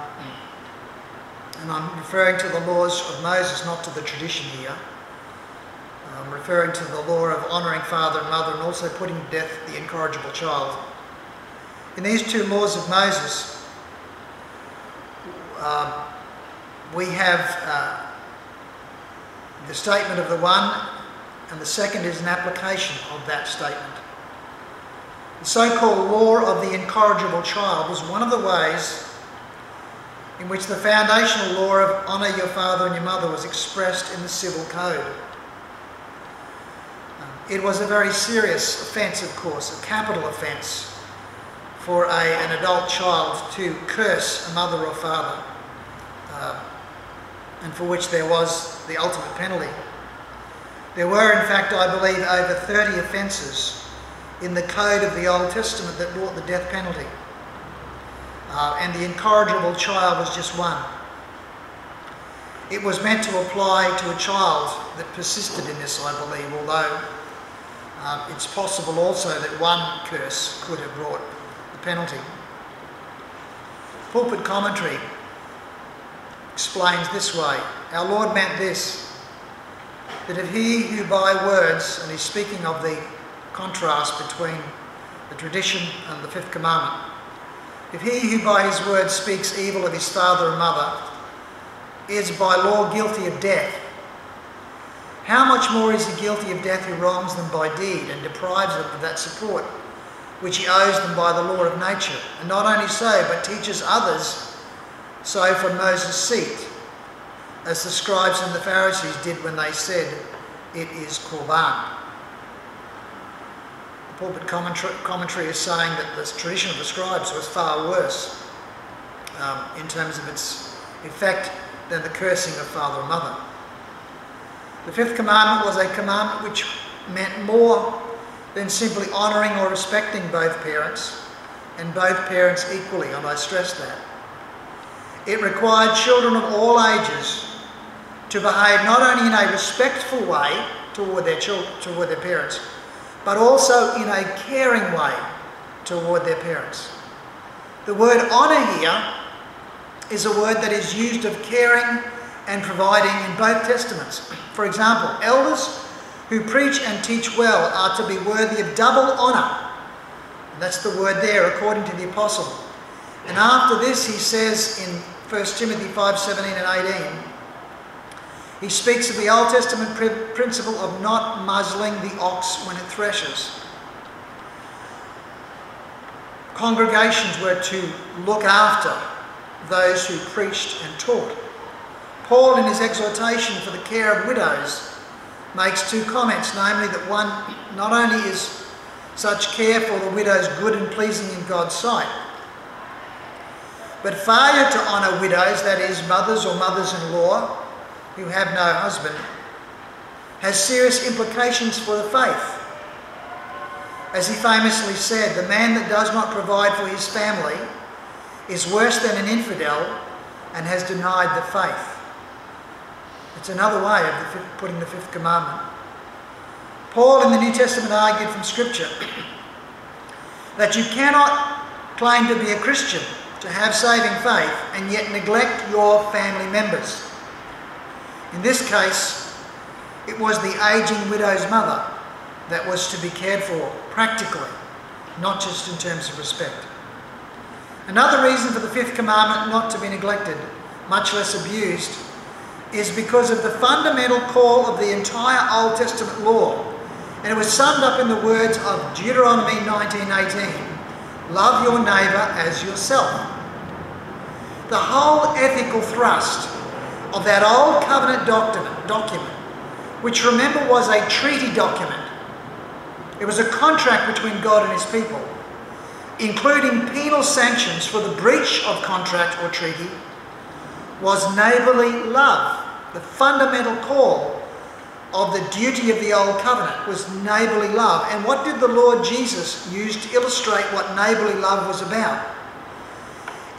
and I'm referring to the laws of Moses, not to the tradition here. I'm referring to the law of honouring father and mother and also putting to death the incorrigible child. In these two laws of Moses, um, we have uh, the statement of the one, and the second is an application of that statement. The so called law of the incorrigible child was one of the ways in which the foundational law of honour your father and your mother was expressed in the civil code. It was a very serious offence, of course, a capital offence for a, an adult child to curse a mother or father. Uh, and for which there was the ultimate penalty. There were, in fact, I believe, over 30 offences in the code of the Old Testament that brought the death penalty. Uh, and the incorrigible child was just one. It was meant to apply to a child that persisted in this, I believe, although um, it's possible also that one curse could have brought penalty. Pulpit commentary explains this way Our Lord meant this that if he who by words, and he's speaking of the contrast between the tradition and the fifth commandment, if he who by his words speaks evil of his father and mother is by law guilty of death, how much more is he guilty of death who wrongs them by deed and deprives them of that support which he owes them by the law of nature? And not only so, but teaches others so from Moses' seat, as the scribes and the Pharisees did when they said, It is Korban. The pulpit commentary, is saying that the tradition of the scribes was far worse um, in terms of its effect than the cursing of father and mother. The fifth commandment was a commandment which meant more than simply honouring or respecting both parents, and both parents equally, and I stress that. It required children of all ages to behave not only in a respectful way toward their, children, toward their parents, but also in a caring way toward their parents. The word honour here is a word that is used of caring and providing in both testaments. For example, elders who preach and teach well are to be worthy of double honour. That's the word there, according to the apostle. And after this, he says in 1 Timothy 5 17 and 18, he speaks of the Old Testament principle of not muzzling the ox when it threshes. Congregations were to look after those who preached and taught. Paul, in his exhortation for the care of widows, makes two comments namely, that one, not only is such care for the widows good and pleasing in God's sight, but failure to honour widows, that is, mothers or mothers in law who have no husband, has serious implications for the faith. As he famously said, the man that does not provide for his family is worse than an infidel and has denied the faith. It's another way of the fifth, putting the fifth commandment. Paul in the New Testament argued from Scripture that you cannot claim to be a Christian, to have saving faith, and yet neglect your family members. In this case, it was the aging widow's mother that was to be cared for practically, not just in terms of respect. Another reason for the fifth commandment not to be neglected, much less abused, is because of the fundamental call of the entire Old Testament law. And it was summed up in the words of Deuteronomy 19:18, love your neighbour as yourself. The whole ethical thrust of that old covenant document, document, which remember was a treaty document. It was a contract between God and his people, including penal sanctions for the breach of contract or treaty, was neighbourly love. The fundamental call of the duty of the old covenant was neighbourly love. And what did the Lord Jesus use to illustrate what neighbourly love was about?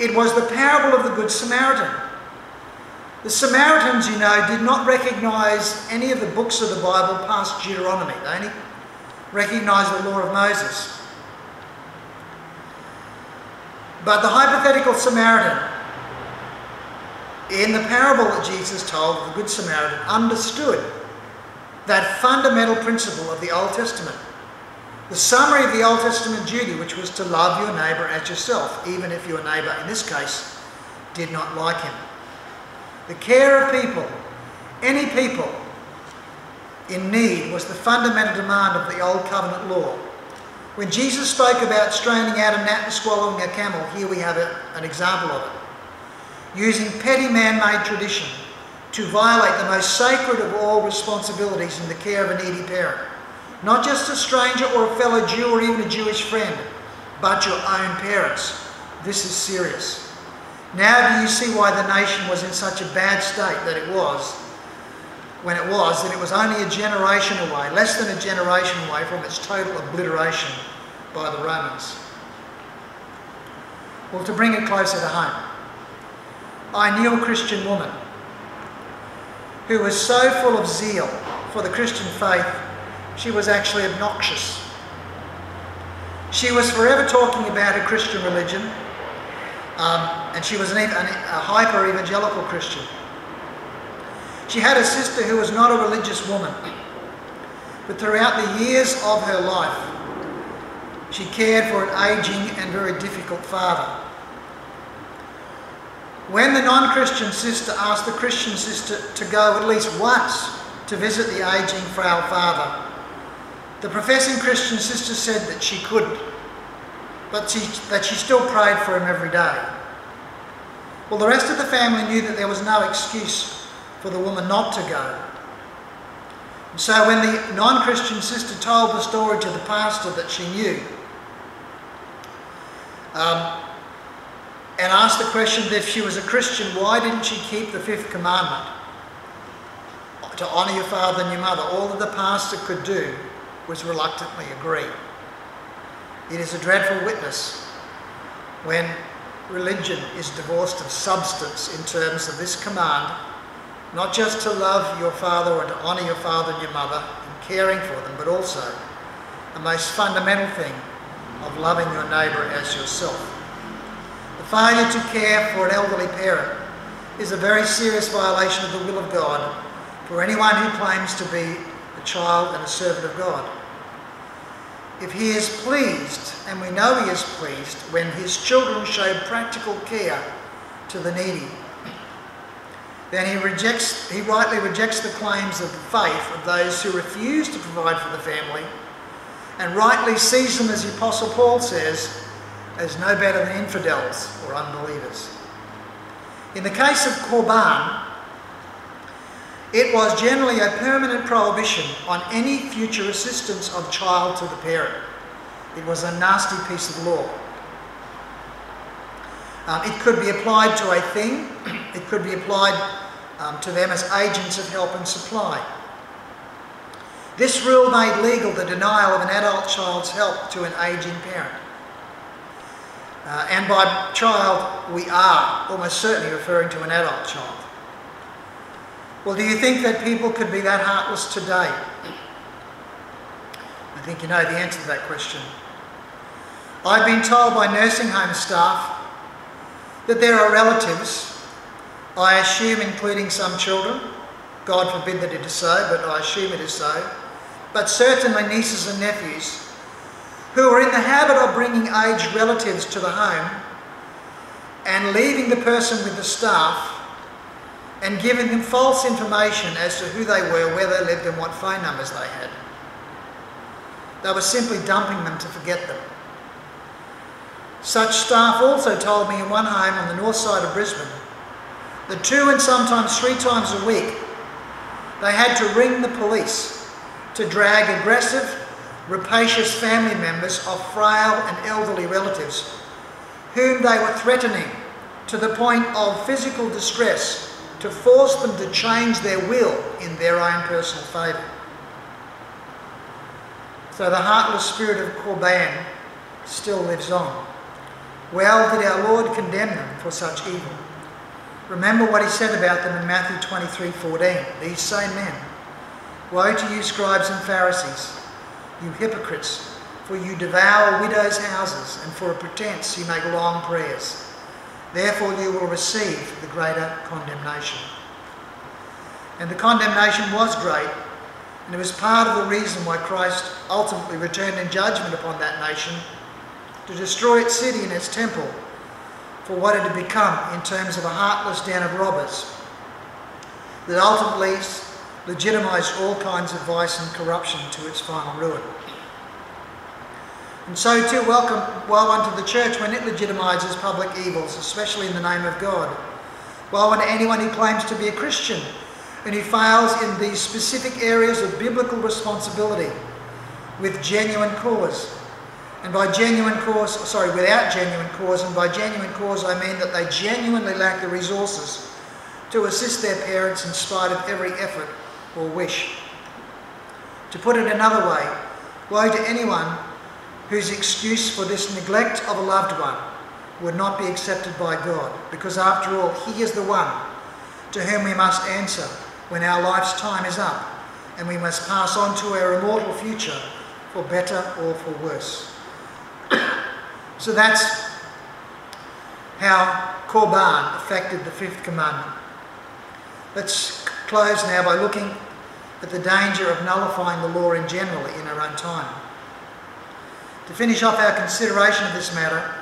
It was the parable of the Good Samaritan. The Samaritans, you know, did not recognise any of the books of the Bible past Deuteronomy. They only recognised the law of Moses. But the hypothetical Samaritan in the parable that Jesus told the Good Samaritan understood that fundamental principle of the Old Testament. The summary of the Old Testament duty, which was to love your neighbour as yourself, even if your neighbour, in this case, did not like him. The care of people, any people in need, was the fundamental demand of the Old Covenant law. When Jesus spoke about straining out a gnat and swallowing a camel, here we have a, an example of it using petty man made tradition to violate the most sacred of all responsibilities in the care of a needy parent. Not just a stranger or a fellow Jew or even a Jewish friend, but your own parents. This is serious. Now, do you see why the nation was in such a bad state that it was when it was, that it was only a generation away, less than a generation away from its total obliteration by the Romans? Well, to bring it closer to home, I knew a Christian woman who was so full of zeal for the Christian faith, she was actually obnoxious. She was forever talking about her Christian religion, um, and she was an, an, a hyper evangelical Christian. She had a sister who was not a religious woman, but throughout the years of her life, she cared for an aging and very difficult father. When the non Christian sister asked the Christian sister to go at least once to visit the aging frail father. The professing Christian sister said that she couldn't, but she, that she still prayed for him every day. Well, the rest of the family knew that there was no excuse for the woman not to go. So when the non Christian sister told the story to the pastor that she knew, um, and asked the question that if she was a Christian, why didn't she keep the fifth commandment? To honour your father and your mother. All that the pastor could do was reluctantly agree. It is a dreadful witness when religion is divorced of substance in terms of this command, not just to love your father or to honour your father and your mother and caring for them, but also the most fundamental thing of loving your neighbour as yourself. Failure to care for an elderly parent is a very serious violation of the will of God for anyone who claims to be a child and a servant of God. If he is pleased, and we know he is pleased, when his children show practical care to the needy, then he rejects he rightly rejects the claims of faith of those who refuse to provide for the family, and rightly sees them, as the Apostle Paul says, as no better than infidels or unbelievers. In the case of Korban, it was generally a permanent prohibition on any future assistance of child to the parent. It was a nasty piece of law. Um, it could be applied to a thing, it could be applied um, to them as agents of help and supply. This rule made legal the denial of an adult child's help to an aging parent. Uh, and by child, we are almost certainly referring to an adult child. Well, do you think that people could be that heartless today? I think you know the answer to that question. I've been told by nursing home staff that there are relatives, I assume including some children, God forbid that it is so, but I assume it is so, but certainly nieces and nephews, who are in the habit of bringing aged relatives to the home and leaving the person with the staff and giving them false information as to who they were, where they lived, and what phone numbers they had. They were simply dumping them to forget them. Such staff also told me in one home on the north side of Brisbane that two and sometimes three times a week they had to ring the police to drag aggressive, rapacious family members of frail and elderly relatives whom they were threatening to the point of physical distress to force them to change their will in their own personal favour. So the heartless spirit of Korban still lives on. Well did our Lord condemn them for such evil. Remember what he said about them in Matthew 23 14. These same men. Woe to you, scribes and Pharisees, you hypocrites, for you devour widows' houses, and for a pretense you make long prayers. Therefore, you will receive the greater condemnation. And the condemnation was great, and it was part of the reason why Christ ultimately returned in judgment upon that nation to destroy its city and its temple for what it had become in terms of a heartless den of robbers that ultimately legitimised all kinds of vice and corruption to its final ruin. And so too welcome woe unto the church when it legitimises public evils, especially in the name of God. Woe unto anyone who claims to be a Christian and who fails in these specific areas of biblical responsibility with genuine cause. And by genuine cause, sorry, without genuine cause, and by genuine cause I mean that they genuinely lack the resources to assist their parents in spite of every effort or wish. To put it another way, woe to anyone whose excuse for this neglect of a loved one would not be accepted by God, because after all, He is the one to whom we must answer when our life's time is up, and we must pass on to our immortal future for better or for worse. so that's how Korban affected the fifth commandment. Let's close now by looking at the danger of nullifying the law in general in our own time. To finish off our consideration of this matter,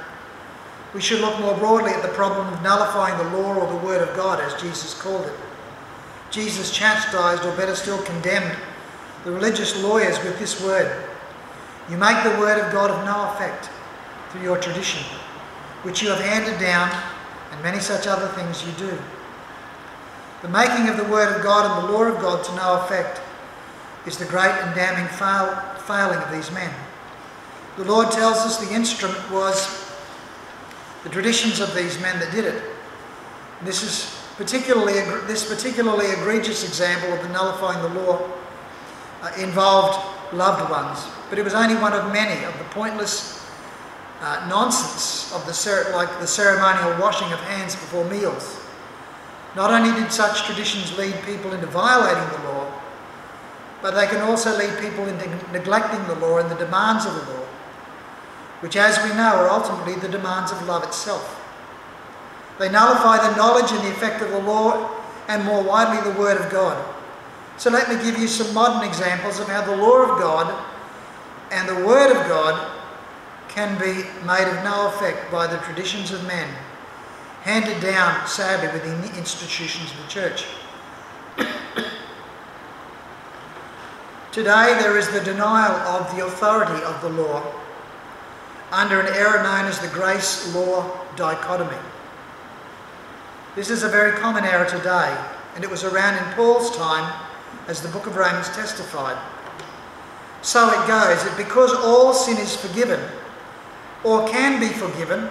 we should look more broadly at the problem of nullifying the law or the word of God, as Jesus called it. Jesus chastised, or better still, condemned the religious lawyers with this word You make the word of God of no effect through your tradition, which you have handed down, and many such other things you do. The making of the word of God and the law of God to no effect is the great and damning fail, failing of these men. The Lord tells us the instrument was the traditions of these men that did it. This is particularly this particularly egregious example of the nullifying the law uh, involved loved ones, but it was only one of many of the pointless uh, nonsense of the like the ceremonial washing of hands before meals. Not only did such traditions lead people into violating the law, but they can also lead people into neglecting the law and the demands of the law, which, as we know, are ultimately the demands of love itself. They nullify the knowledge and the effect of the law and more widely the Word of God. So let me give you some modern examples of how the law of God and the Word of God can be made of no effect by the traditions of men, handed down, sadly, within the institutions of the church. Today, there is the denial of the authority of the law under an error known as the grace law dichotomy. This is a very common error today, and it was around in Paul's time as the book of Romans testified. So it goes that because all sin is forgiven, or can be forgiven,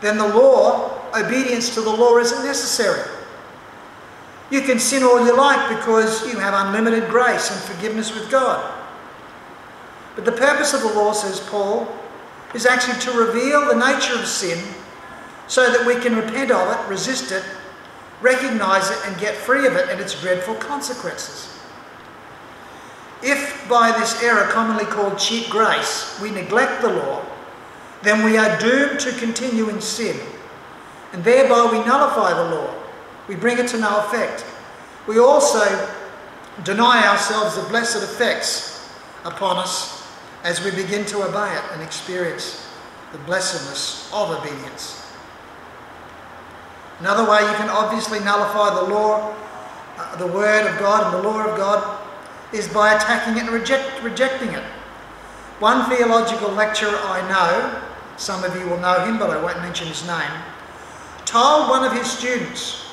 then the law, obedience to the law, isn't necessary. You can sin all you like because you have unlimited grace and forgiveness with God. But the purpose of the law, says Paul, is actually to reveal the nature of sin so that we can repent of it, resist it, recognize it, and get free of it and its dreadful consequences. If by this error, commonly called cheap grace, we neglect the law, then we are doomed to continue in sin, and thereby we nullify the law. We bring it to no effect. We also deny ourselves the blessed effects upon us as we begin to obey it and experience the blessedness of obedience. Another way you can obviously nullify the law, uh, the word of God and the law of God is by attacking it and reject, rejecting it. One theological lecturer I know, some of you will know him, but I won't mention his name, told one of his students,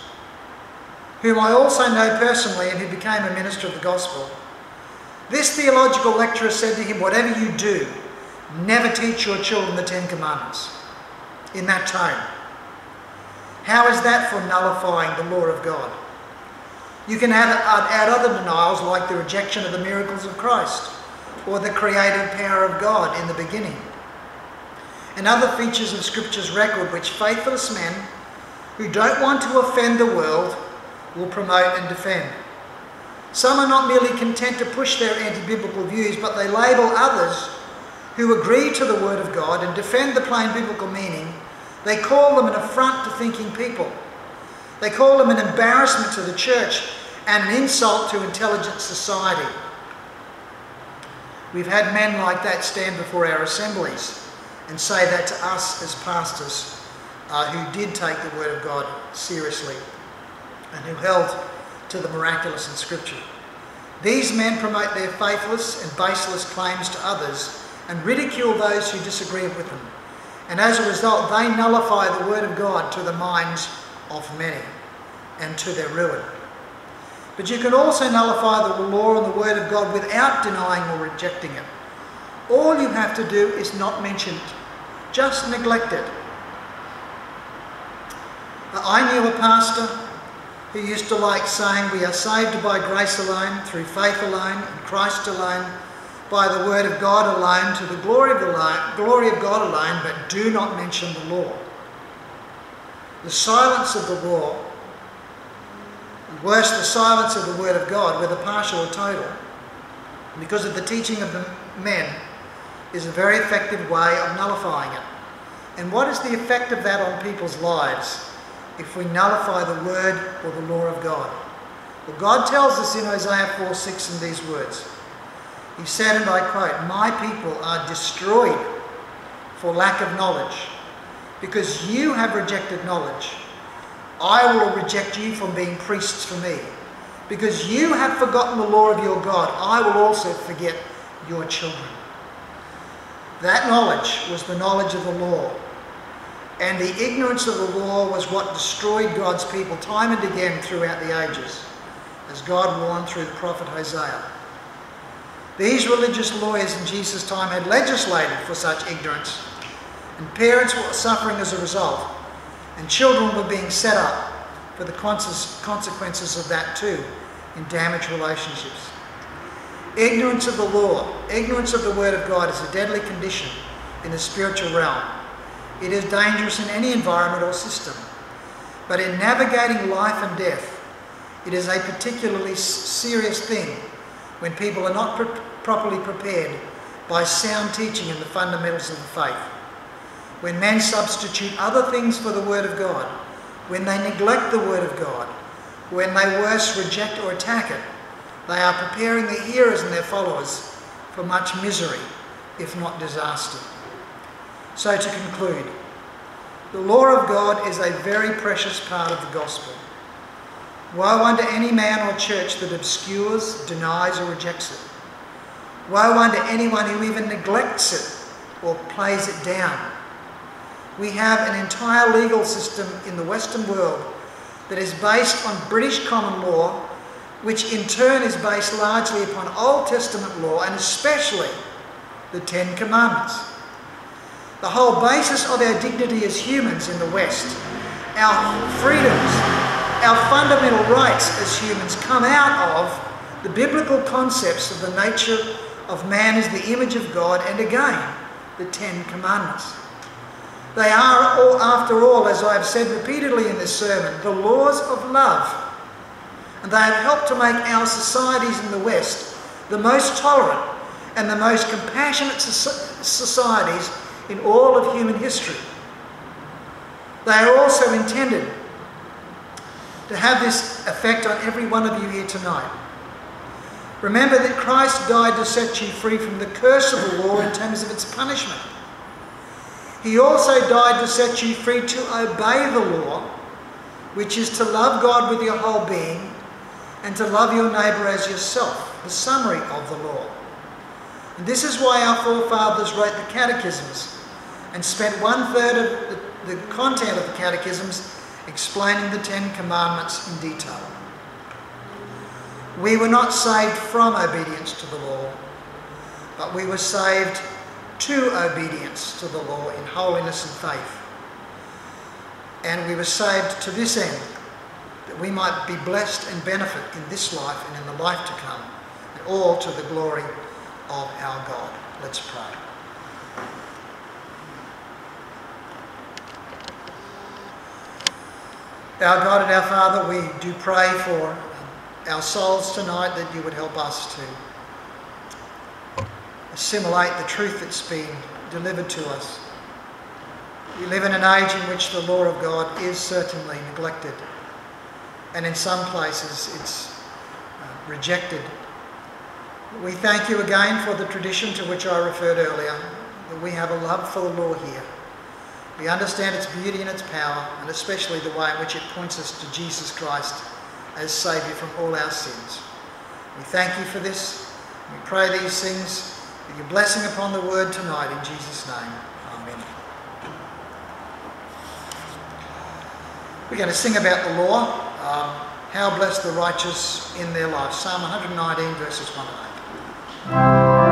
whom I also know personally and who became a minister of the gospel, this theological lecturer said to him, Whatever you do, never teach your children the Ten Commandments in that tone. How is that for nullifying the law of God? You can add, uh, add other denials like the rejection of the miracles of Christ or the creative power of God in the beginning. And other features of Scripture's record which faithless men who don't want to offend the world will promote and defend. Some are not merely content to push their anti biblical views, but they label others who agree to the Word of God and defend the plain biblical meaning they call them an affront to thinking people. They call them an embarrassment to the church and an insult to intelligent society. We've had men like that stand before our assemblies and say that to us as pastors uh, who did take the Word of God seriously and who held to the miraculous in Scripture. These men promote their faithless and baseless claims to others and ridicule those who disagree with them. And as a result, they nullify the Word of God to the minds of many and to their ruin. But you can also nullify the law and the Word of God without denying or rejecting it. All you have to do is not mention it, just neglect it. I knew a pastor who used to like saying, We are saved by grace alone, through faith alone, in Christ alone by the word of God alone to the glory of, the glory of God alone, but do not mention the law. The silence of the law, worse, the silence of the word of God, whether partial or total, because of the teaching of the men, is a very effective way of nullifying it. And what is the effect of that on people's lives if we nullify the word or the law of God? Well, God tells us in Isaiah 4 6 in these words. He said, and I quote, My people are destroyed for lack of knowledge. Because you have rejected knowledge, I will reject you from being priests for me. Because you have forgotten the law of your God, I will also forget your children. That knowledge was the knowledge of the law. And the ignorance of the law was what destroyed God's people time and again throughout the ages, as God warned through the prophet Hosea. These religious lawyers in Jesus' time had legislated for such ignorance, and parents were suffering as a result, and children were being set up for the consequences of that too in damaged relationships. Ignorance of the law, ignorance of the Word of God is a deadly condition in the spiritual realm. It is dangerous in any environment or system. But in navigating life and death, it is a particularly serious thing when people are not pre- properly prepared by sound teaching in the fundamentals of the faith. When men substitute other things for the Word of God, when they neglect the Word of God, when they worse reject or attack it, they are preparing the hearers and their followers for much misery, if not disaster. So, to conclude, the law of God is a very precious part of the gospel. Woe unto any man or church that obscures, denies, or rejects it. Woe unto anyone who even neglects it or plays it down. We have an entire legal system in the Western world that is based on British common law, which in turn is based largely upon Old Testament law and especially the Ten Commandments. The whole basis of our dignity as humans in the West, our freedoms, our fundamental rights as humans come out of the biblical concepts of the nature of man as the image of God and again, the Ten Commandments. They are, all, after all, as I have said repeatedly in this sermon, the laws of love. And they have helped to make our societies in the West the most tolerant and the most compassionate societies in all of human history. They are also intended to have this effect on every one of you here tonight. Remember that Christ died to set you free from the curse of the law in terms of its punishment. He also died to set you free to obey the law, which is to love God with your whole being and to love your neighbour as yourself, the summary of the law. And this is why our forefathers wrote the catechisms and spent one third of the, the content of the catechisms explaining the Ten Commandments in detail. We were not saved from obedience to the law, but we were saved to obedience to the law in holiness and faith. And we were saved to this end, that we might be blessed and benefit in this life and in the life to come, and all to the glory of our God. Let's pray. Our God and our Father, we do pray for our souls tonight that you would help us to assimilate the truth that's been delivered to us. We live in an age in which the law of God is certainly neglected, and in some places it's uh, rejected. We thank you again for the tradition to which I referred earlier, that we have a love for the law here. We understand its beauty and its power, and especially the way in which it points us to Jesus Christ as Saviour from all our sins. We thank you for this. We pray these things with your blessing upon the word tonight in Jesus' name. Amen. We're going to sing about the law. Um, how blessed the righteous in their life. Psalm 119, verses 1 and 8.